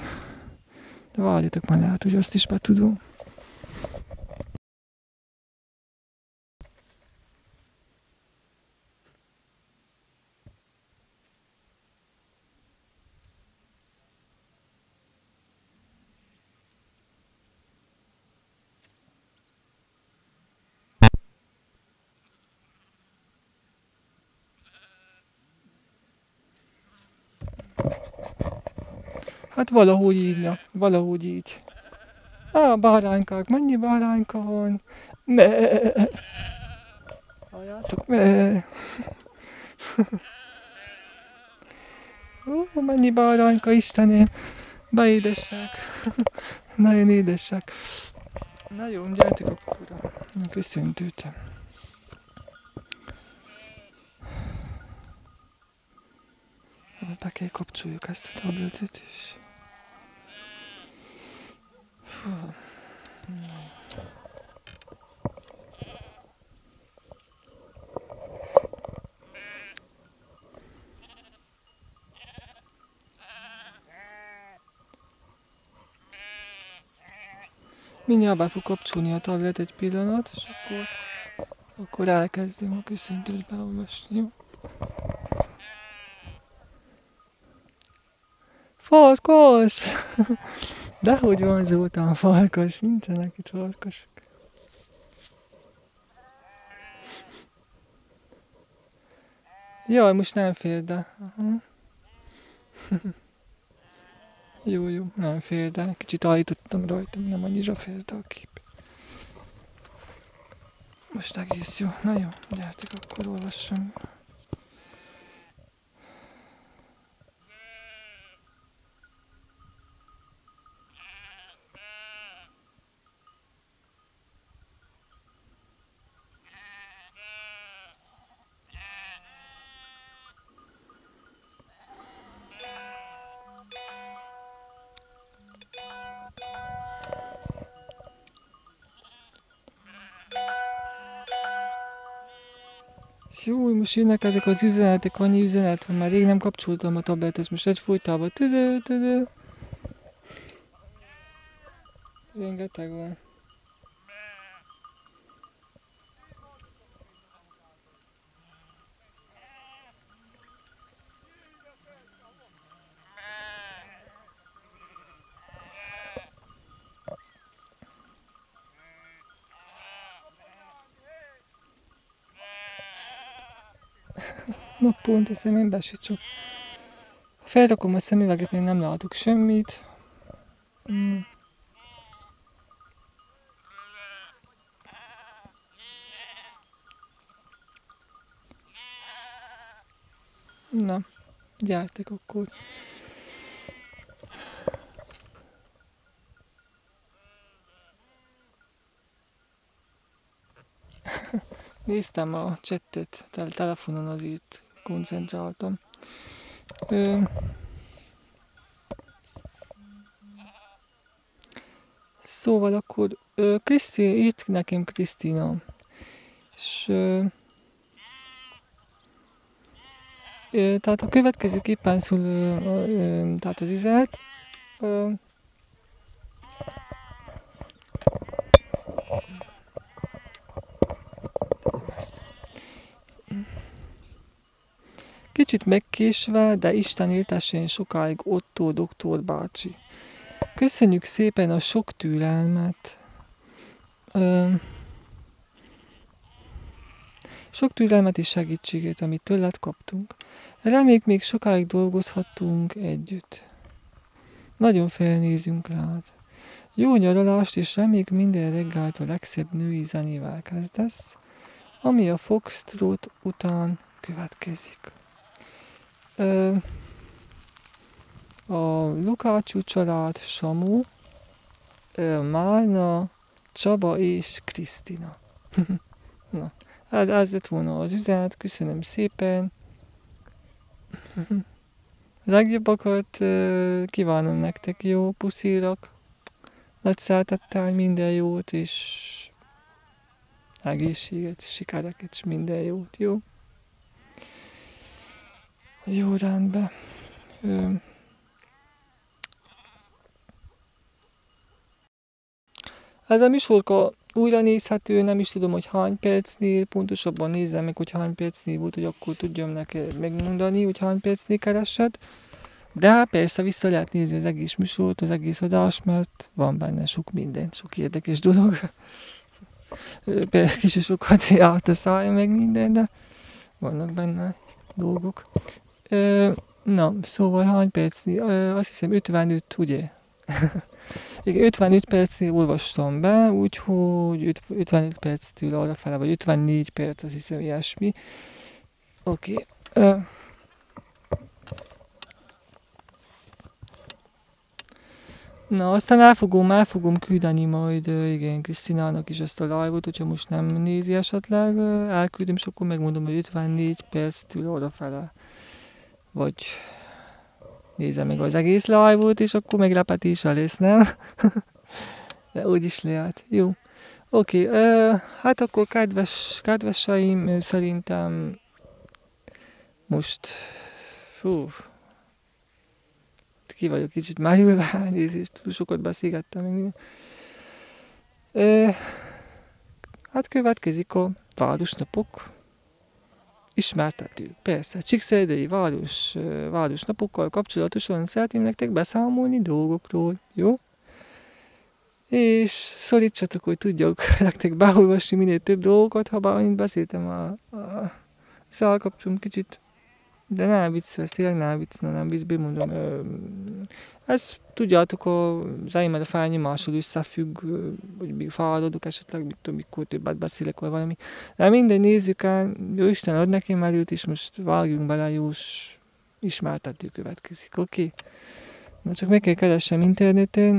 De várjatok már lehet, hogy azt is be tudom. Hát valahogy így, na, valahogy így. Á, báránykák, mennyi bárányka van? Me. Halljátok? Me. Ó, mennyi bárányka, Istenem. Beédesek. Nagyon édesek. Na jó, gyertek akkor a köszöntőt. Be kell kapcsoljuk ezt a tabletet is. Mindjárt be fog kapcsolni a tablet egy pillanat, és akkor, akkor elkezdem a köszöntőt beolvasni, jó? Farkas! Dehogy van Zoltán farkas, nincsenek itt farkasok. Jaj, most nem fér, de... [laughs] Jó, jó, nem fér, de kicsit állítottam rajta, nem annyira fér, de a kép. Most egész jó. Na jó, gyertek, akkor olvassam. Most jönnek ezek az üzenetek, annyi üzenet van, már rég nem kapcsoltam a tabletet, most egy folytában. Tüdő, tüdő. Rengeteg van. Na pont a szemem besüt csak. Ha felrakom a szemüveget, még nem látok semmit. Mm. Na, gyertek akkor. [laughs] Néztem a chattet, tel- telefonon az itt koncentráltam. Ö, szóval akkor ö, írt nekem Krisztina, és ö, tehát a következőképpen szól ö, ö, tehát az üzenet. Ö, Kicsit megkésve, de Isten éltesen sokáig Otto doktor bácsi. Köszönjük szépen a sok türelmet. Sok türelmet és segítséget, amit tőled kaptunk. Reméljük még sokáig dolgozhattunk együtt. Nagyon felnézünk rád. Jó nyaralást, és reméljük minden reggelt a legszebb női zenével kezdesz, ami a Foxtrot után következik. Ö, a Lukácsú család, Samu, ö, Málna, Csaba és Krisztina. [laughs] Na, hát ez lett volna az üzenet, köszönöm szépen. [laughs] Legjobbakat ö, kívánom nektek, jó puszilak. Nagy szeretettel minden jót, és egészséget, sikereket, és minden jót, jó? Jó, rendben. Ö, Ez a műsorka újra nézhető, nem is tudom, hogy hány percnél, pontosabban nézem meg, hogy hány percnél volt, hogy akkor tudjam neked megmondani, hogy hány percnél keresed. De hát persze vissza lehet nézni az egész műsort, az egész adást, mert van benne sok minden, sok érdekes dolog. Persze kicsit sokat járt a szája meg minden, de vannak benne dolgok. Ö, Na, szóval hány perc? Azt hiszem 55, ugye? [laughs] Igen, 55 percnél olvastam be, úgyhogy 55 perctől arra fele, vagy 54 perc, azt hiszem ilyesmi. Oké. Uh, Na, aztán el fogom, el fogom küldeni majd, igen, Krisztinának is ezt a live-ot, hogyha most nem nézi esetleg, elküldöm, és akkor megmondom, hogy 54 perctől arra fele. Vagy nézem meg az egész live-ot, és akkor meglepetéssel lesz, nem? [laughs] De úgy is lehet. Jó. Oké, okay, hát akkor kedves, kedveseim, szerintem most, fú, ki vagyok kicsit májulva, [laughs] elnézést, sokat beszélgettem még. Uh, hát következik a városnapok, ismertető. Persze, Csíkszerdai város, városnapokkal kapcsolatosan szeretném nektek beszámolni dolgokról, jó? És szorítsatok, hogy tudjak [laughs] nektek beolvasni minél több dolgokat, ha bár beszéltem a, a felkapcsolom kicsit de nem vicc, ez tényleg nem vicc, nem vicc, bemondom. Ez tudjátok, az a felnyomással összefügg, hogy még fáradok esetleg, mit tudom, mikor többet beszélek, vagy valami. De minden nézzük el, jó Isten ad nekem erőt, és most vágjunk bele, jós ismertető következik, oké? Okay? Na csak meg kell keresem interneten,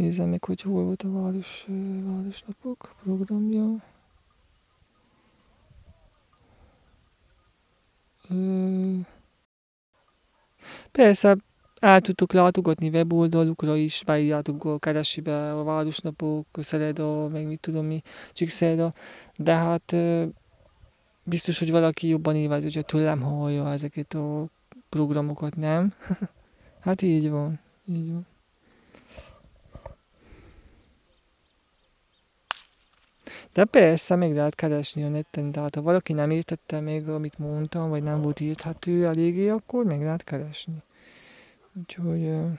Nézem meg, hogy hol volt a város, városnapok programja. Persze, el tudtok látogatni weboldalukra is, beírjátok, keresi be a városnapok, Szereda, meg mit tudom mi, Csíkszereda, de hát biztos, hogy valaki jobban élvez, hogyha tőlem hallja ezeket a programokat, nem? [laughs] hát így van, így van. De persze, még lehet keresni a neten, tehát ha valaki nem értette még, amit mondtam, vagy nem volt érthető eléggé, akkor még lehet keresni. Úgyhogy...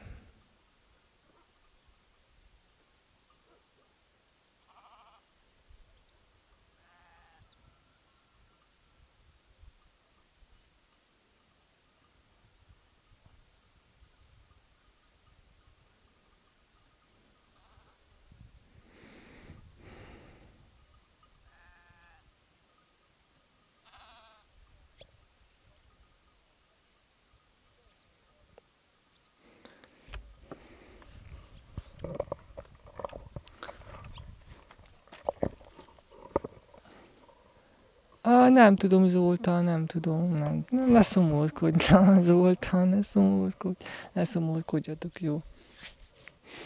Ah, nem tudom, Zoltán, nem tudom, nem, nem ne szomorkodj, [laughs] na, Zoltán, ne szomorkodj, ne szomorkodjatok, jó.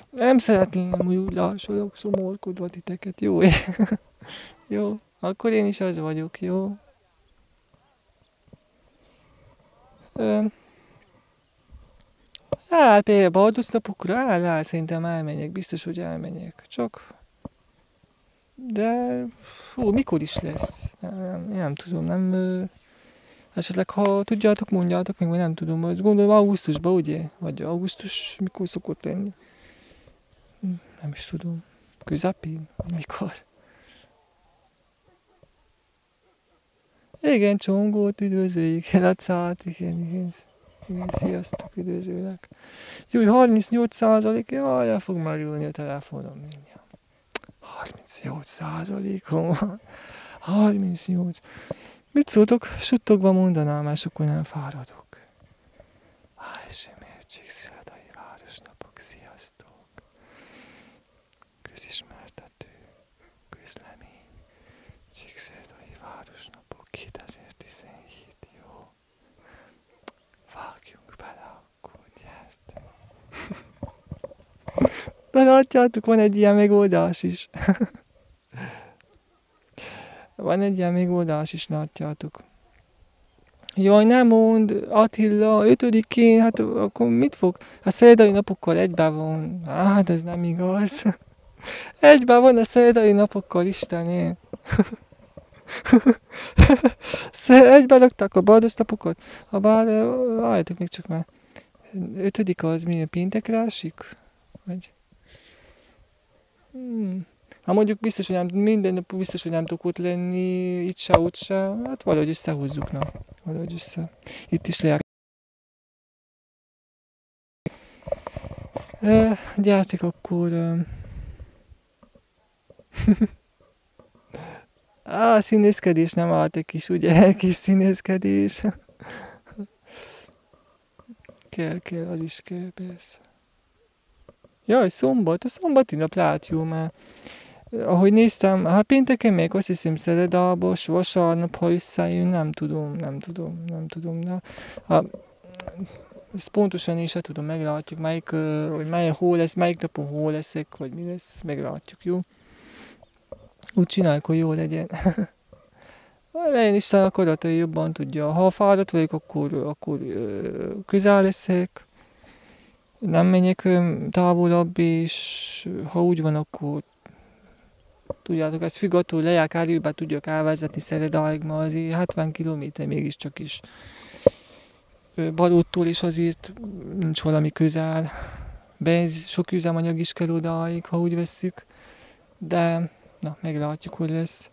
Nem szeretném, hogy úgy lássolok szomorkodva titeket, jó? [laughs] jó, akkor én is az vagyok, jó? Ö, hát például baldusznapokra el, el, szerintem elmenjek, biztos, hogy elmenjek. Csak, de Hú, mikor is lesz? Nem, nem tudom, nem... Esetleg, ha tudjátok, mondjátok meg, vagy nem tudom, hogy gondolom augusztusban, ugye? Vagy augusztus mikor szokott lenni? Nem is tudom. Közepén? Vagy mikor? Igen, csongót üdvözöljük, [laughs] Lacát, igen, igen. Igen, sziasztok, üdvözöllek. Jó, 38 százalék, jaj, el fog már ülni a telefonom mindjárt. 38 százalékom van. 38. Mit szóltok? Suttogva mondanám, másokon nem fáradok. ASMR Csíkszerdai Városnapok, sziasztok! Közismertető, közlemény, Csíkszerdai Városnapok 2017, jó? Vágjunk bele akkor, gyertek! De látjátok, van egy ilyen megoldás is. [laughs] van egy ilyen megoldás is, látjátok. Jaj, nem mond, Attila, ötödikén, hát akkor mit fog? A szerdai napokkal egyben van. Hát ez nem igaz. [laughs] Egyben van a szerdai napokkal, Istené. [laughs] egyben laktak a baldos napokat. Ha bár, álljatok még csak már. Ötödik az milyen péntekre esik? Vagy... Hmm. Hát mondjuk biztos, hogy nem, minden nap biztos, hogy nem tudok ott lenni, itt se, ott se, hát valahogy összehúzzuk, na. Valahogy össze. Itt is lehet. Gyártik akkor... [laughs] Á, a színészkedés nem állt egy kis, ugye, [laughs] kis színészkedés. [laughs] kell, kell, az is kell, persze. Jaj, szombat, a szombati nap lát jó már. Ahogy néztem, hát pénteken még azt hiszem szeredalbos, vasárnap, ha összejön, nem tudom, nem tudom, nem tudom. Na, a, ezt pontosan is se tudom, meglátjuk, melyik, hogy mely, hol lesz, melyik napon hol leszek, vagy mi lesz, meglátjuk, jó? Úgy csináljuk, hogy jó legyen. [laughs] Legyen Isten akaratai jobban tudja. Ha fáradt vagyok, akkor, akkor közel leszek. Nem menjek távolabb, és ha úgy van, akkor tudjátok, ez függ attól, hogy leják árjúbá tudjak elvezetni Szeredáig, ma azért 70 km mégiscsak is. Balóttól is azért nincs valami közel. Benz, sok üzemanyag is kell odáig, ha úgy vesszük. De, na, meglátjuk, hogy lesz.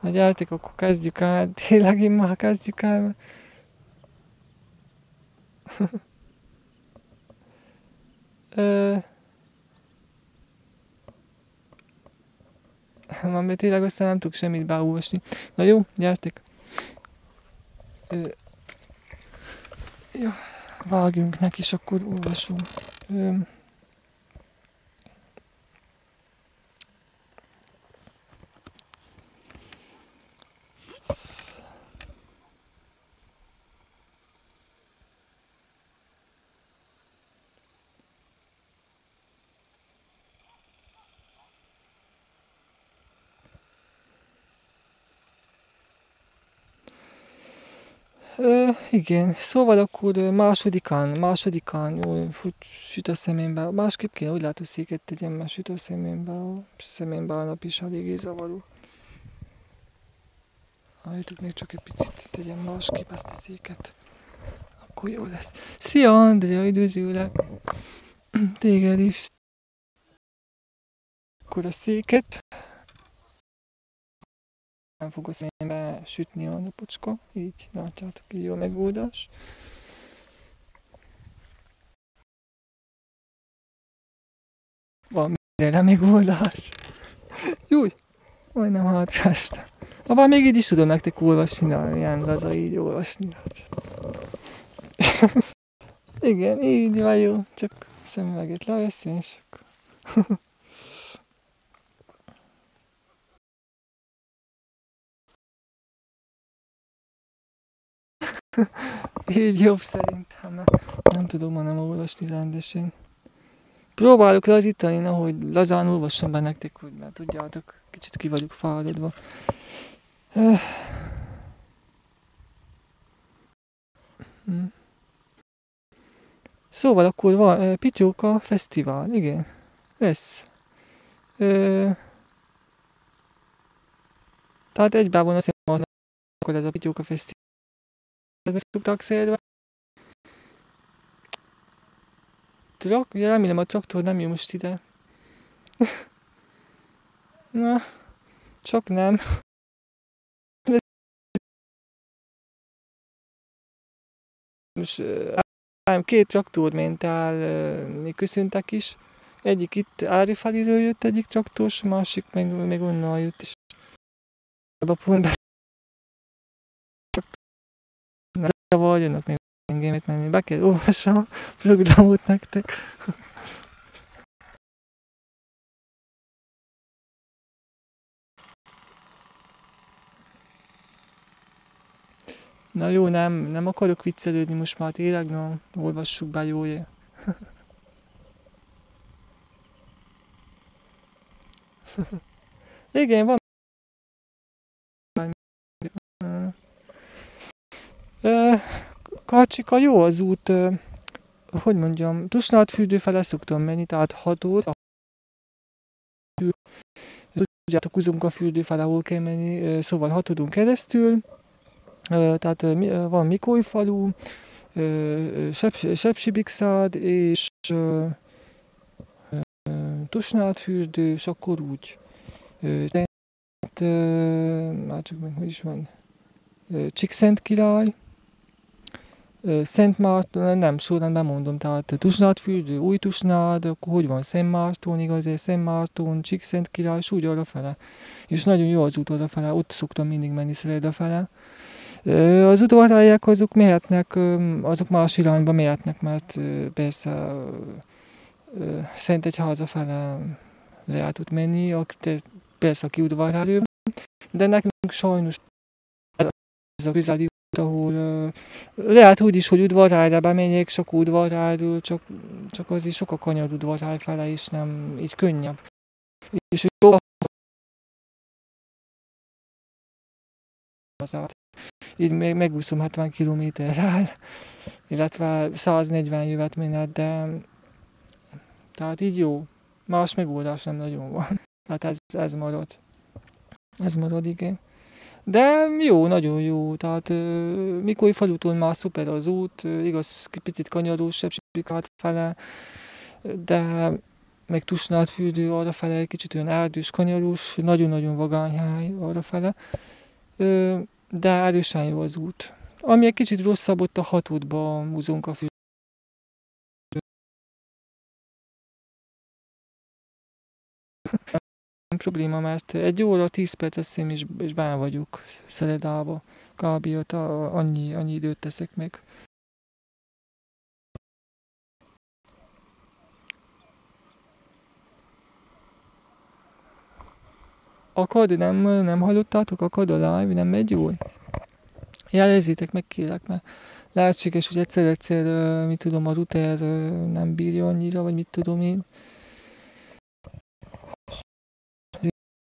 Na gyertek, akkor kezdjük el. [laughs] Tényleg én már kezdjük el. Ö... Már tényleg aztán nem tudok semmit beolvasni. Na jó, gyertek. Ö... Ja, vágjunk neki, és akkor olvasom. Ö... Ö, igen, szóval akkor másodikán, másodikán hogy süt a szemembe, másképp kéne úgy látó széket tegyem, mert süt a szemembe, a nap is eléggé zavaró. Halljátok, még csak egy picit tegyem másképp ezt a széket. Akkor jó lesz. Szia Andrea, üdvözlök! [clears throat] Téged is. Akkor a széket nem fog a szembe sütni a napocska, így látjátok, így jó megoldás. Van mire megoldás. Júj, majdnem hátrástam. Abban még így is tudom nektek olvasni, na, ilyen laza így olvasni. [laughs] Igen, így jó, csak szemüveget leveszi, és akkor... [laughs] [laughs] Így jobb szerintem, mert nem tudom ma nem olvasni rendesen. Próbálok lazítani, hogy lazán olvassam be nektek, hogy mert tudjátok, kicsit ki vagyok fáradva. Hm. Szóval akkor van uh, Pityóka Fesztivál, igen. Ez. Uh, tehát egybában azt hiszem, akkor ez a Pityóka Fesztivál szoktak szélve. Trak, remélem a traktor nem jön most ide. [laughs] Na, csak nem. [laughs] Most uh, két traktor ment el, még köszöntek is. Egyik itt Ári felülről jött egyik traktors, másik meg, meg onnan jött, és a pontban vagy, önök még engémét menni, be kell olvassam a programot nektek. Na jó, nem, nem akarok viccelődni most már tényleg, no, olvassuk be jó [laughs] Igen, van Karcsika jó az út, hogy mondjam, fürdő fele szoktam menni, tehát hatót, tudjátok, uzunk a fürdő fele, ahol kell menni, szóval hatodunk keresztül, tehát van Mikoly falu, Sepsibixád és ö, ö, tusnált fürdő, és akkor úgy tehát, már csak meg hogy is van, Csíkszent király, Szent Márton, nem, sorrendben mondom, tehát Tusnád fürdő, Új Tusnád, akkor hogy van Szent Márton, igaz, Szent Márton, Csíkszent király, és úgy arra fele. És nagyon jó az út arra fele, ott szoktam mindig menni Szereda fele. Ö, Az udvarhelyek azok mehetnek, azok más irányba mehetnek, mert persze Szent Egyháza fele lehet ott menni, persze aki udvarhelyő, de nekünk sajnos ez a közeli ahol lehet úgy is, hogy udvarhelyre bemegyek, csak udvarhelyről, csak, csak az is sok a kanyar udvarhely fele is, nem így könnyebb. És hogy jó. Így meg, megúszom 70 kilométerrel, illetve 140 jövet menet, de tehát így jó. Más megoldás nem nagyon van. Hát ez, ez marad. Ez marad, igen. De jó, nagyon jó. Tehát Mikói falutól már szuper az út, igaz, picit kanyaros, Sepsikat fele, de meg Tusnád fürdő arra fele, egy kicsit olyan erdős, kanyaros, nagyon-nagyon vagány hely arra fele. De erősen jó az út. Ami egy kicsit rosszabb, ott a hatodba múzunk a fű. Probléma, mert egy óra, tíz perc azt hiszem, és, bán vagyok Szeredába. Kb. ott annyi, annyi időt teszek meg. Akad, nem, nem hallottátok? Akad a live, nem megy jól? Jelezzétek meg kérlek, mert lehetséges, hogy egyszer-egyszer, mit tudom, a router nem bírja annyira, vagy mit tudom én. Ezért, ö, nem tudom.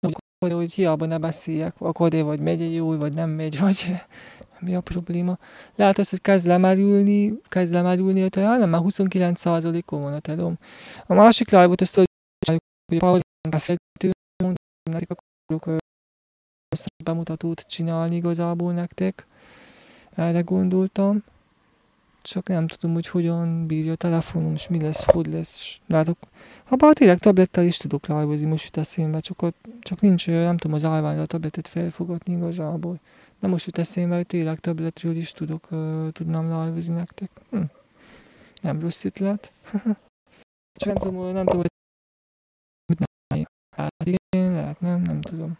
Akkor, hogy hiába ne beszéljek, akar-e, vagy megy jól, vagy nem megy, vagy [laughs] mi a probléma. Lehet az, hogy kezd lemerülni, kezd lemerülni a telom, nem, már 29%-on van a telom. A másik live-ot azt tudod, hogy Paul befejtő, nektek akarok bemutatót csinálni igazából nektek. Erre gondoltam. Csak nem tudom, hogy hogyan bírja a telefonom, és mi lesz, hogy lesz. Látok, ha bár tényleg tablettel is tudok live most jut eszémbe, csak, ott, csak nincs, nem tudom az állványra a tabletet felfogatni igazából. De most jut eszémbe, hogy tényleg tabletről is tudok, uh, tudnám live nektek. Hm. Nem rossz ötlet. [laughs] csak nem tudom, nem tudom, hogy mit nem. Hát lehet nem, nem tudom.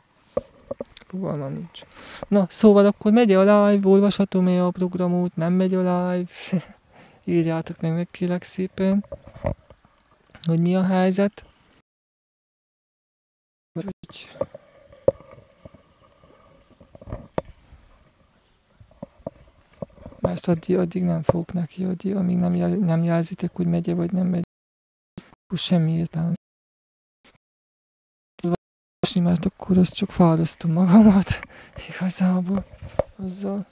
Fogalmam nincs. Na, szóval akkor megy a live, olvashatom-e a programot, nem megy a live? [laughs] Írjátok meg, meg kérlek szépen, hogy mi a helyzet. Vagy Mert addig, addig nem fogok neki addig, amíg nem, jel, nem jelzitek, hogy megye vagy nem megy. Semmi értelme. Olvasni, mert akkor azt csak fárasztom magamat. [laughs] Igazából. Azzal.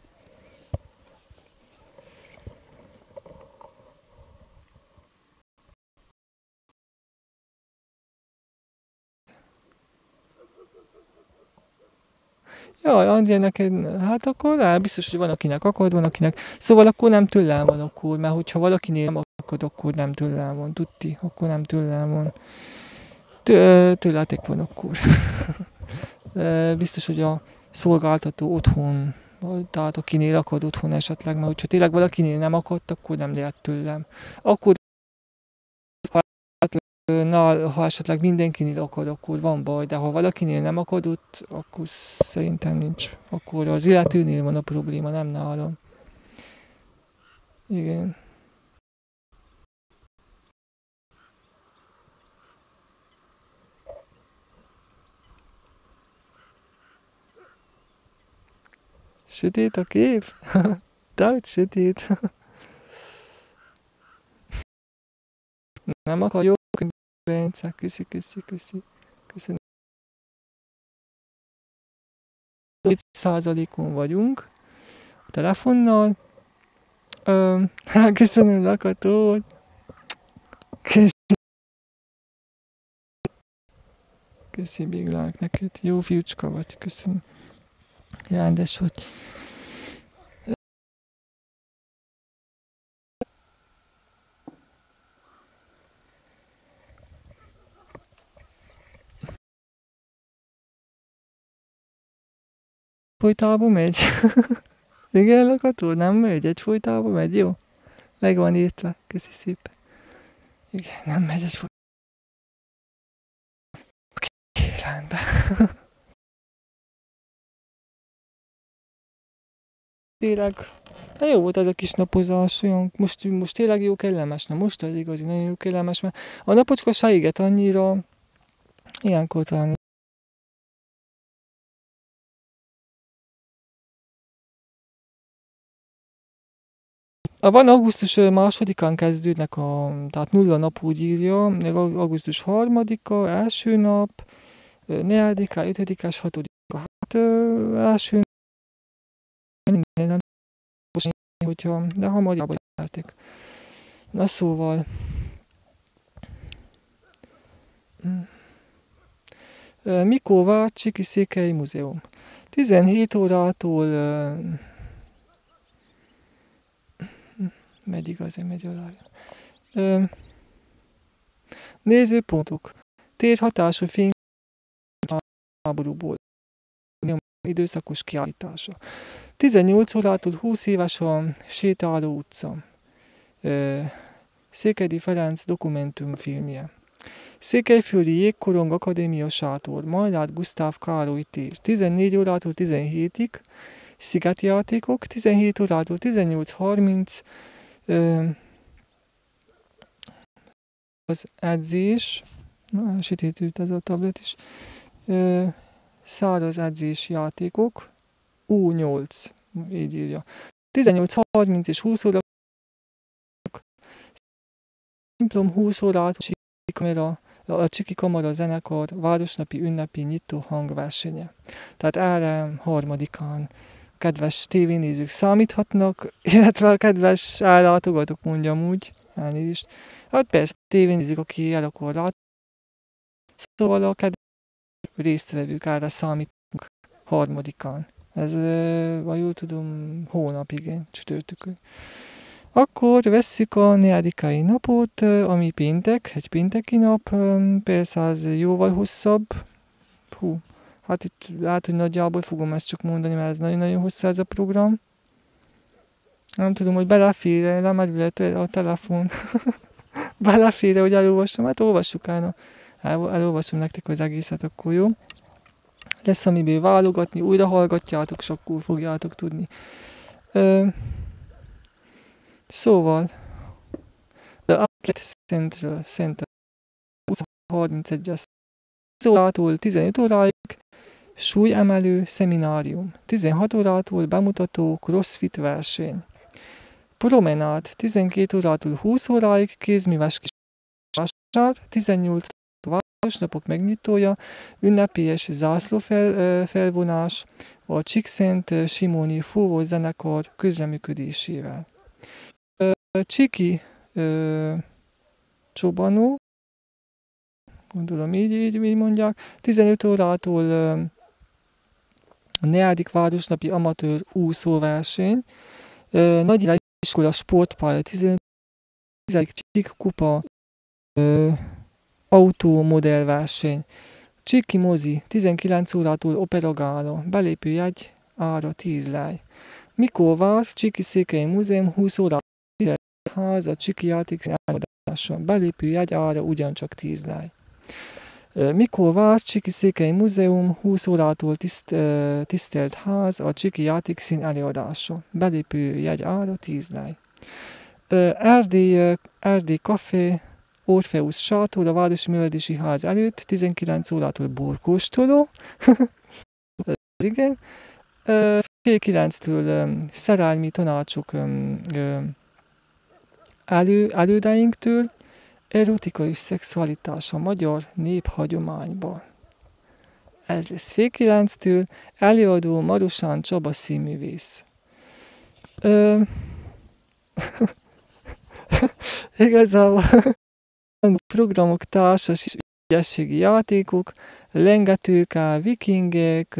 Jaj, Andi, neked, hát akkor rá, biztos, hogy van akinek akad, van akinek. Szóval akkor nem tőlem van akkor, mert hogyha valakinél nem akad, akkor nem tőlem van, tudti, akkor nem tőlem van. Tő, tőletek van akkor. [laughs] Biztos, hogy a szolgáltató otthon, tehát akinél akad otthon esetleg, mert hogyha tényleg valakinél nem akadt, akkor nem lehet tőlem. Akkor na, ha esetleg mindenkinél akad, akkor van baj, de ha valakinél nem akadott, akkor szerintem nincs. Akkor az illetőnél van a probléma, nem nálam. Igen. Sötét a kép? [laughs] Tehát sötét. Nem akar jó Bence, köszi, köszi, köszi. Köszönöm. 7%-on vagyunk a telefonnal. Ö, [laughs] köszönöm lakatót. Köszi. Köszi Big Lark neked. Jó fiúcska vagy, köszönöm iránt, és hogy Folytában megy? [laughs] Igen, lakatúr, nem megy? Egy folytában megy, jó? Meg van írtva, köszi szépen. Igen, nem megy egy folytában. Oké, okay, rendben. [laughs] Tényleg, hát jó volt ez a kis napozás, olyan, most, most tényleg jó kellemes, na most az igazi, nagyon jó kellemes, mert a napocska se éget annyira, ilyenkor talán Van augusztus másodikán kezdődnek a, tehát nulla nap úgy írja, meg augusztus harmadika, első nap, negyedika, ötödikás, hatodika. Hát első nem hogyha, de hamarabb járték. Na szóval, Mikóvár Csiki Székely Múzeum. 17 órától megy igaz, megy alá. Nézőpontok. hatású fény háborúból időszakos kiállítása. 18 órától 20 éves a sétáló utca. Székedi Ferenc dokumentumfilmje. Székelyföldi Jégkorong Akadémia sátor, Majlát Gusztáv Károly tér. 14 órától 17-ig, szigetjátékok, 17 órától 18.30, az edzés, na, sötétült ez a tablet is, száraz edzés játékok, U8, így írja. 18.30 és 20 óra Templom 20 órát, kamera, a Csiki Kamara zenekar városnapi ünnepi nyitó hangversenye. Tehát erre harmadikán kedves tévénézők számíthatnak, [laughs] illetve a kedves állátogatók mondjam úgy, elnézést. Hát persze, tévénézők, aki el akar lát. Szóval a kedves résztvevők erre számítunk harmadikán. Ez, ha jól tudom, hónap, igen, csütörtökön. Akkor vesszük a néadikai napot, ami péntek, egy pénteki nap, persze az jóval hosszabb. Hú, hát itt lehet, hogy nagyjából fogom ezt csak mondani, mert ez nagyon-nagyon hosszú ez a program. Nem tudom, hogy belefér, lemedület a telefon. [laughs] belefér, hogy elolvassam, hát olvassuk el, elolvasom nektek az egészet, akkor jó. Lesz, amiből válogatni, újra hallgatjátok, és akkor fogjátok tudni. Ö, Szóval, The Outlet Central Center 31 órától 15 óráig súlyemelő szeminárium, 16 órától bemutató crossfit verseny, promenád 12 órától 20 óráig kézműves kis vásár, 18 városnapok megnyitója, ünnepélyes zászló fel, a Csíkszent Simóni Fúvó zenekar közreműködésével. Csiki Csobanó, gondolom így, így, így mondják, 15 órától a negyedik városnapi amatőr úszóverseny, nagy iskola sportpálya, 15 Csik kupa autómodellverseny, Csiki mozi, 19 órától operagála, belépőjegy, ára 10 lej. Mikóvár, Csiki Székely Múzeum, 20 óra ház, a Csiki játék belépő Belépőjegy ára ugyancsak 10 lej. Mikóvár, Csiki Székely Múzeum, 20 órától tiszt, tisztelt ház, a Csiki játékszín előadása. Belépő jegy ára 10 lej. Erdély, Erdély Café, Orfeusz sátor a Városi Művelési Ház előtt, 19 órától borkóstoló. [laughs] Igen. Fél kilenctől szerelmi tanácsok elő, elődeinktől, erotika és szexualitás a magyar néphagyományban. Ez lesz fél kilenctől, előadó Marusán Csaba színművész. Ö, [laughs] igazából programok, társas és ügyességi játékok, lengetőká, vikingek,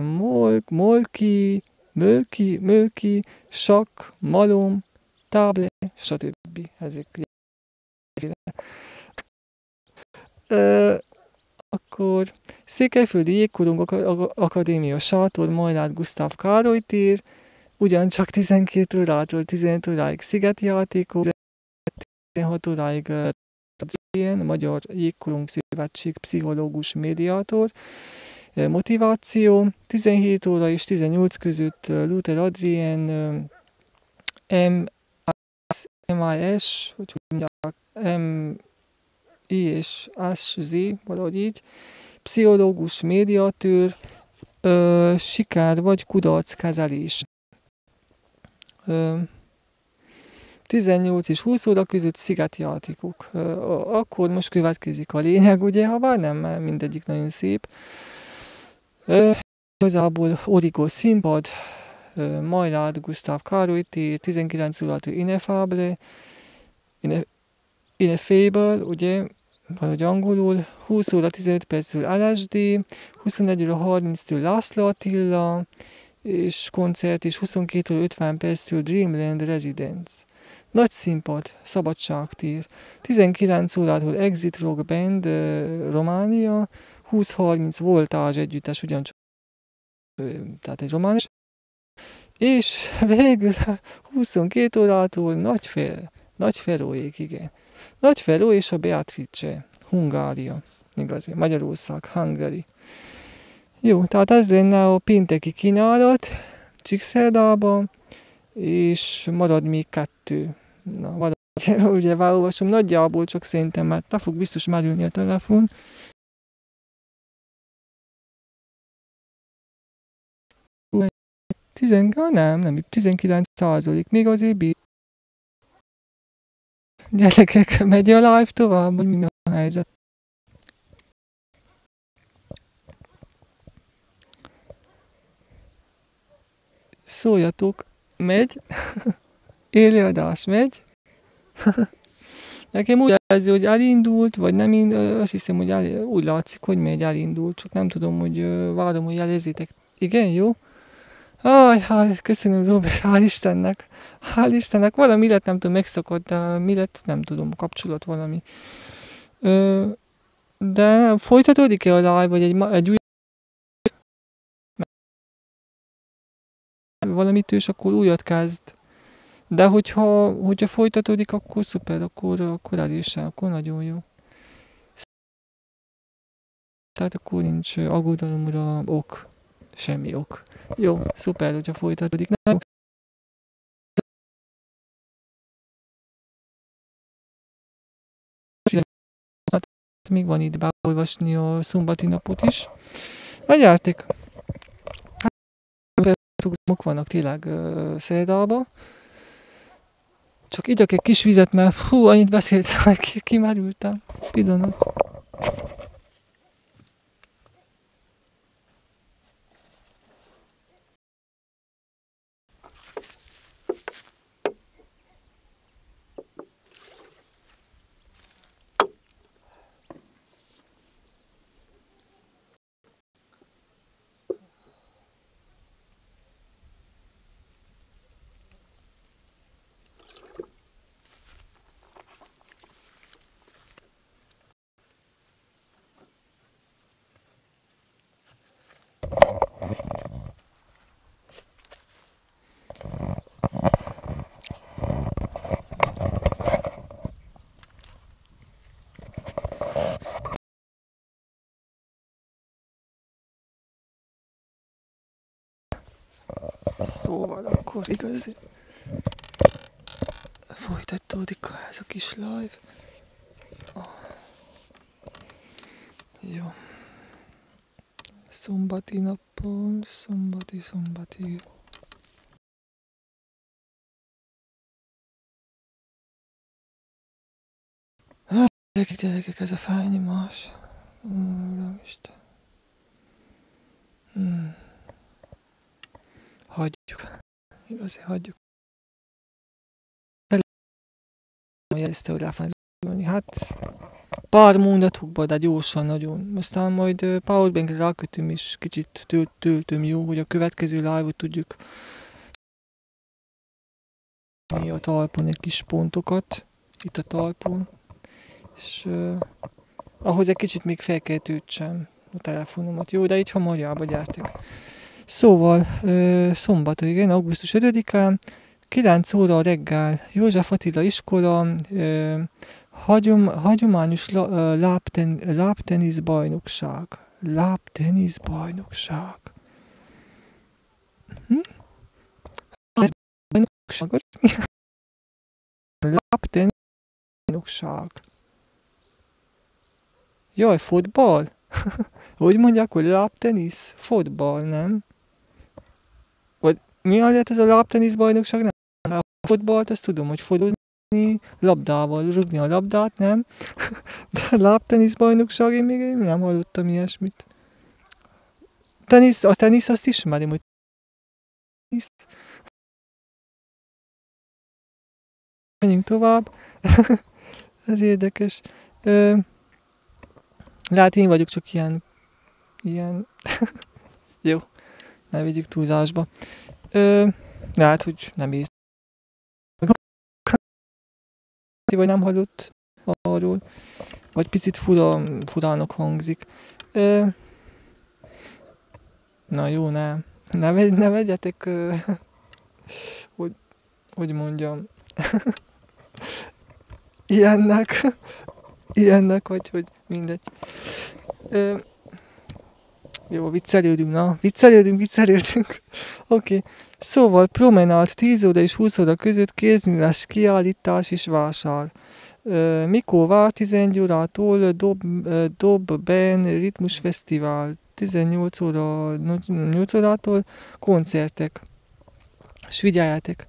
molk, molki, mölki, mölki, sak, malom, táble, stb. Ezek akkor Székelyföldi Jégkorong Akadémia sátor, Majlát Gustav Károly tér, ugyancsak 12 órától 15 óráig szigetjátékok, 16 óráig ilyen, Magyar Jégkorong Szövetség pszichológus médiátor, motiváció, 17 óra és 18 között Luther Adrien, MIS, hogy mondják, I és S, Z, valahogy így, pszichológus, médiatőr, siker vagy kudarc kezelés. 18 és 20 óra között szigetjátékok. Akkor most következik a lényeg, ugye, ha bár nem, mert mindegyik nagyon szép. Igazából Origo színpad, Majlád Gustav Károly tér, 19 órától Ineffable, Ineffable, ugye, vagy angolul, 20 óra 15 perctől LSD, 21 óra 30-től László Attila, és koncert, és 22 óra 50 perctől Dreamland Residence. Nagy színpad, szabadságtér. 19 órától Exit Rock Band, Románia, 20-30 voltázs együttes, ugyancsak tehát egy román és végül 22 órától nagy fel, nagy feróék, igen. Nagy Feró és a Beatrice, Hungária, igazi, Magyarország, Hungary. Jó, tehát ez lenne a pénteki kínálat, Csíkszerdában, és marad még kettő. Na, marad, [laughs] ugye elolvasom nagyjából, csak szerintem már nem fog biztos merülni a telefon. Tizen, nem, nem, 19 százalék, még azért bír. Gyerekek, [laughs] megy a live tovább, vagy mi a helyzet? Szóljatok, megy, [laughs] élőadás megy. [laughs] Nekem úgy jelzi, hogy elindult, vagy nem indult, azt hiszem, hogy el, úgy látszik, hogy megy, elindult, csak nem tudom, hogy várom, hogy jelezzétek. Igen, jó? Aj, hál, köszönöm Robert, hál' Istennek. Hál' Istennek, valami lett, nem tudom, megszokott, de mi lett, nem tudom, kapcsolat valami. Ö, de folytatódik-e a live, vagy egy, egy új valamit, és akkor újat kezd. De hogyha, hogyha folytatódik, akkor szuper, akkor, akkor el is, akkor nagyon jó. Tehát akkor nincs aggodalomra ok, semmi ok. Jó, szuper, hogyha folytatódik. Nem, még van itt beolvasni a szombati napot is. Na gyertek! Programok vannak tényleg uh. Csak igyak egy kis vizet, mert hú, annyit beszéltem, hogy kimerültem. Pillanat. Szóval akkor igazi folytatódik ez a kis live. Oh. Jó. Szombati napon, szombati, szombati. Gyerekek, gyerekek, ez a fájnyomás. Uramisten. Hmm. Hagyjuk. Igazi, hagyjuk. Jelezte, hogy rá Hát, pár mondatokban, de gyorsan nagyon. Aztán majd Powerbankre rákötöm és kicsit tölt, töltöm jó, hogy a következő live-ot tudjuk mi a talpon egy kis pontokat, itt a talpon, és ahhoz egy kicsit még fel kell tűtsem a telefonomat. Jó, de itt hamarabb gyártik. Szóval, ö, szombat, igen, augusztus 5-án, 9 óra reggel, József Attila iskola, hagyom, hagyományos lápten, láptenisz bajnokság. Láptenisz bajnokság. Hm? Bajnokságot? [laughs] Láptenisz bajnokság. Jaj, fotball? [laughs] Hogy mondják, hogy láptenisz? Fotball, nem? Mi a lehet ez a láptenisz bajnokság? Nem. A fotballt, azt tudom, hogy fodozni labdával, rúgni a labdát, nem? [laughs] De a láptenisz bajnokság, én még nem hallottam ilyesmit. Tenisz, a tenisz azt ismerem, hogy tenisz. Menjünk tovább. [laughs] ez érdekes. Ö, lehet én vagyok csak ilyen, ilyen, [laughs] jó, ne vigyük túlzásba. Ö, lehet, hogy nem ész. Vagy nem hallott arról, vagy picit fura, furának hangzik. Ö, na jó, ne, ne, vegy, ne vegyetek, ö, hogy, hogy mondjam, ilyennek, ilyennek, vagy hogy mindegy. Ö, jó, viccelődünk, na, viccelődünk, viccelődünk. [laughs] Oké, okay. szóval promenát 10 óra és 20 óra között kézműves kiállítás és vásár. Ö, mikor vár 11 órától Dob, Dob Ben Ritmus Fesztivál. 18 óra, 8 órától koncertek. És figyeljetek!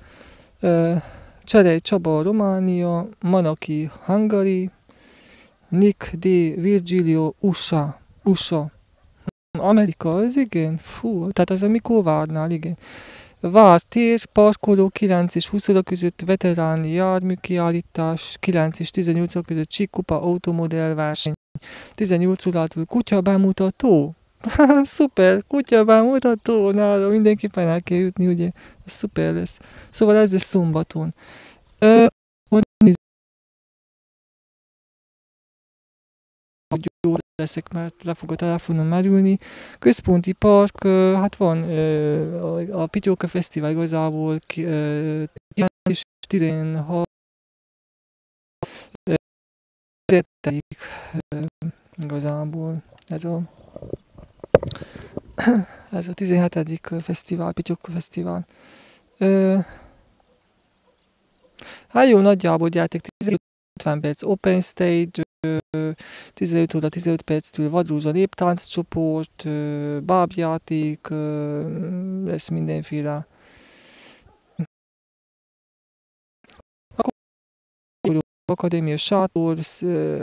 Cserej Csaba, Románia, Manaki, Hungary, Nick D. Virgilio, USA, USA. Amerika, az igen, fú, tehát az a mikor várnál, igen. Vár tér, parkoló 9 és 20 óra között veteráni jármű kiállítás, 9 és 18 óra között csikupa automodell verseny, 18 órától kutya bemutató, [laughs] szuper, kutya bemutató, nála mindenképpen el kell jutni, ugye, szuper lesz. Szóval ez lesz szombaton. Ö, jó leszek, mert le fog a telefonom merülni. Központi park, hát van a Pityóka Fesztivál igazából 16 igazából ez a [coughs] ez a 17. fesztivál, Pityóka Fesztivál. Hát jó, nagyjából gyertek 50 perc open stage, 15 óra 15 perctől vadrúzsa néptánccsoport, bábjáték, lesz mindenféle. Akadémia sátor,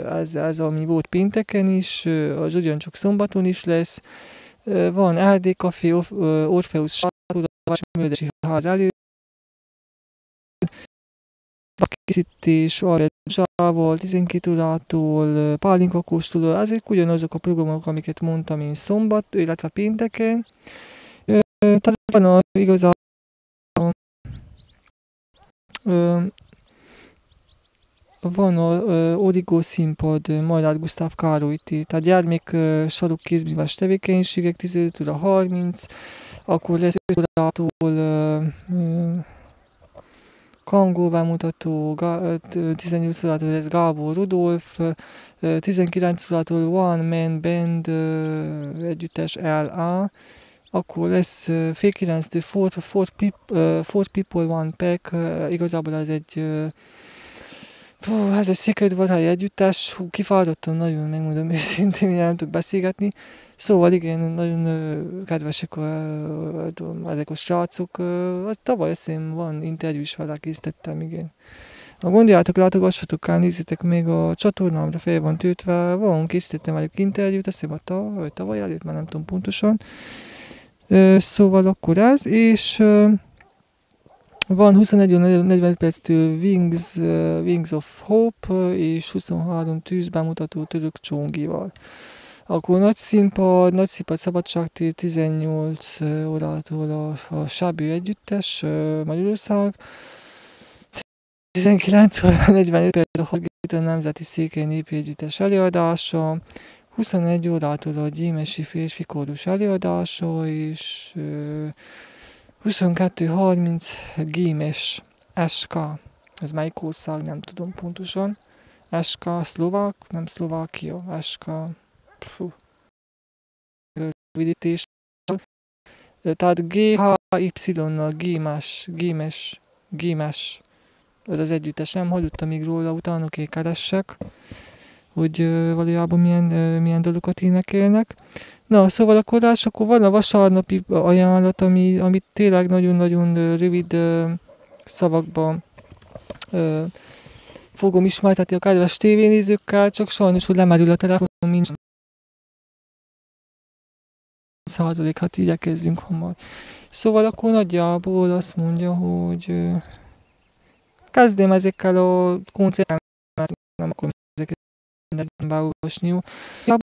ez, ez ami volt pénteken is, az ugyancsak szombaton is lesz. Van LD Café, Orpheus sátor, Művelési ház elő, készítés, arra 12 órától, pálinka kóstoló, ezek ugyanazok a programok, amiket mondtam én szombat, illetve pénteken. Tehát van a igazán van a Origo színpad, Majlát Gusztáv Károly tehát gyermek sarok kézműves tevékenységek 15 óra 30, akkor lesz 5 órától Kangó bemutató, 18 órától ez Gábor Rudolf, 19 órától One Man Band együttes LA, akkor lesz fél 9 Fort, Fort, People, Fort People One Pack, igazából ez egy Hú, ez egy Secret Valhalla együttes, hú, kifáradtam nagyon, megmondom [laughs] őszintén, nem tudok beszélgetni. Szóval igen, nagyon kedvesek ezek a srácok. Tavaly eszém van interjú is vele készítettem, igen. Ha gondoljátok, látogassatok el, nézzétek még a csatornámra fel van töltve, van, készítettem velük interjút, azt hiszem a tavaly, tavaly előtt, már nem tudom pontosan. Szóval akkor ez, és van 21-40 perctől Wings, Wings of Hope és 23 tűz bemutató török csongival. Akkor nagy színpad, nagy színpad szabadságtér 18 órától a, a Sábő együttes Magyarország. 19 óra 45 perc a Hargita Nemzeti Székely Népjegyüttes előadása, 21 órától a Gyémesi férfi kórus előadása, és 22.30 Gémes SK, ez melyik ország, nem tudom pontosan. SK szlovák, nem Szlovákia, SK, Puh. rövidítés. Tehát GHY-nal, Gémes, Gémes, Gémes, az az együttes, nem hallottam még róla, utána kell keressek, hogy valójában milyen, milyen dalokat énekelnek. Na, szóval akkor rá, akkor van a vasárnapi ajánlat, ami, amit tényleg nagyon-nagyon rövid szavakban fogom ismertetni a kedves tévénézőkkel, csak sajnos, hogy lemerül a telefonom, nincs százalék, hát igyekezzünk hamar. Szóval akkor nagyjából azt mondja, hogy kezdem ezekkel a koncerttel, mert nem akarom ezeket beolvasni. Igazából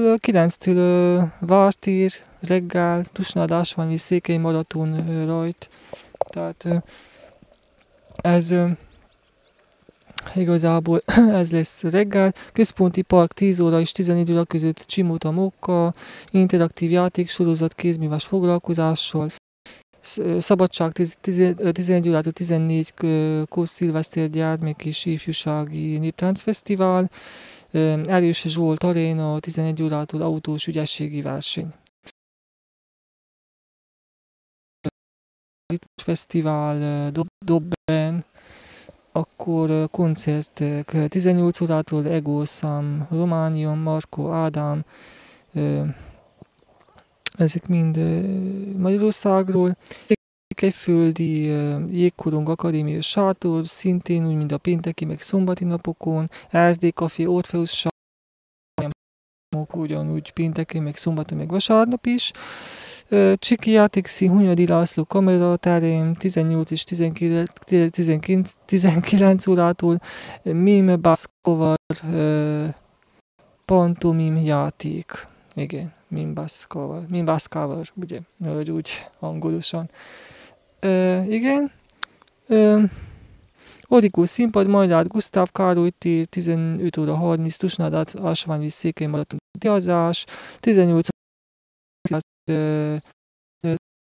9-től vártír, reggel, tusnádás van, és székely maraton rajt. Tehát ez Igazából [clears throat] ez lesz reggel. Központi park 10 óra és 14 óra között Csimóta Mokka, interaktív játéksorozat kézműves foglalkozással, Szabadság 11 órától 14 Kósz Szilveszter gyermek és ifjúsági néptáncfesztivál, Erős Zsolt Aréna 11 órától autós ügyességi verseny. Fesztivál Dobben, akkor koncertek 18 órától Ego Sam, Románia, Marko, Ádám, ezek mind Magyarországról. Székelyföldi Jégkorong Akadémia sátor, szintén úgy, mint a pénteki, meg szombati napokon, SD Café, Orpheus ugyanúgy pénteki, meg szombati, meg vasárnap is. Csiki játékszín, Hunyadi László kamera terén 18 és 19, 19, 19 órától Mime Baszkovar pantomim játék. Igen, Mimbaszkával, Mimbaszkával, ugye, úgy angolosan. Ö, igen. Ö, Orikó színpad, majd át Gustav Károly tér, 15 óra 30, Tusnádát, Ásványvíz székely maradt diazás, 18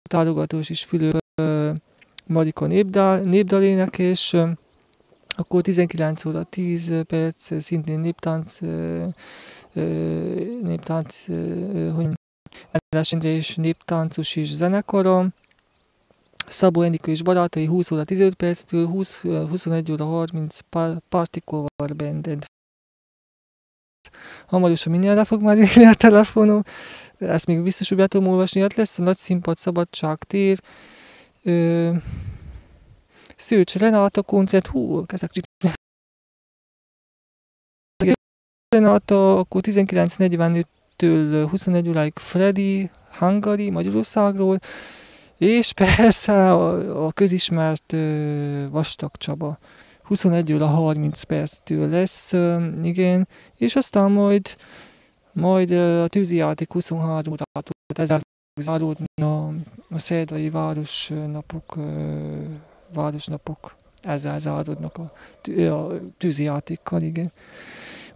tálogatós és fülő Marika népdal, népdalének, és akkor 19 óra 10 perc, szintén néptánc, néptánc, hogy Elesendre és néptáncos és zenekara. Szabó Enikő és barátai 20 óra 15 perctől 20, 21 óra 30 Partikovar Band Hamarosan mindjárt le fog már írni a telefonom. Ezt még biztos, hogy be tudom olvasni, hát lesz a nagy színpad, szabadság, tér, ö, Szőcs Renáta koncert, hú, ezek Renáta, akkor 1945-től 21 óráig Freddy, Hungary, Magyarországról, és persze a, a közismert Vastag Csaba. 21 óra 30 perctől lesz, igen, és aztán majd majd a tűzijáték 23 órától ezzel záródni a, a szerdai városnapok, városnapok ezzel záródnak a, a tűzijátékkal, igen.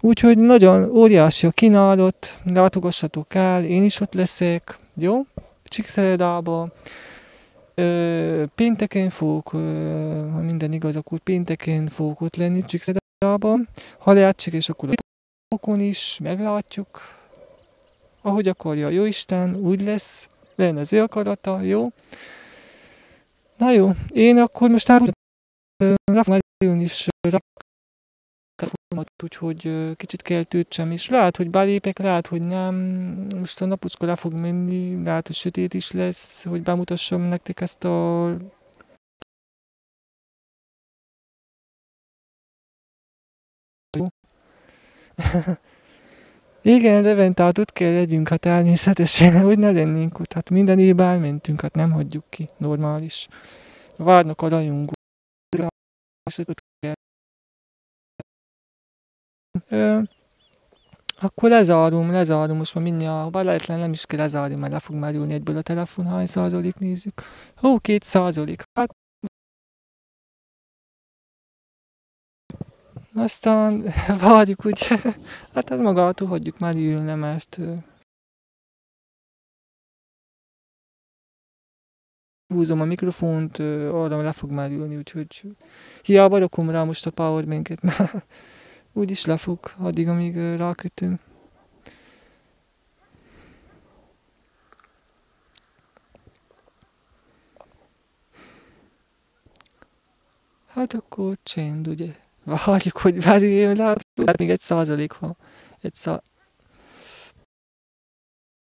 Úgyhogy nagyon óriási a kínálat, látogassatok el, én is ott leszek, jó? Csíkszeredába. Pénteken fogok, ha minden igaz, akkor pénteken fogok ott lenni Csíkszeredában. Ha lehetséges, akkor okon is, meglátjuk, ahogy akarja jó Isten, úgy lesz, legyen az ő akarata, jó? Na jó, én akkor most át rá fogom is úgyhogy kicsit kell töltsem, és lehet, hogy belépek, lehet, hogy nem. Most a napocska le fog menni, lehet, hogy sötét is lesz, hogy bemutassam nektek ezt a [laughs] Igen, Leventát ott kell legyünk, ha természetesen, hogy ne lennénk ott. Hát minden évben elmentünk, hát nem hagyjuk ki, normális. Várnak a rajongók. Ö, akkor lezárom, lezárom, most már mindjárt, bár lehetlen nem is kell lezárni, mert le fog merülni egyből a telefon, hány százalék nézzük. Ó, két százalék. Hát Aztán [laughs] várjuk úgy, [laughs] hát ez magától hagyjuk már ülne, mert húzom a mikrofont, arra le fog már ülni, úgyhogy hiába rakom rá most a powerbanket, mert úgyis le fog addig, amíg rákötünk. Hát akkor csend, ugye? Várjuk, hogy várjuk, lehet, még egy százalék van. Egy szá...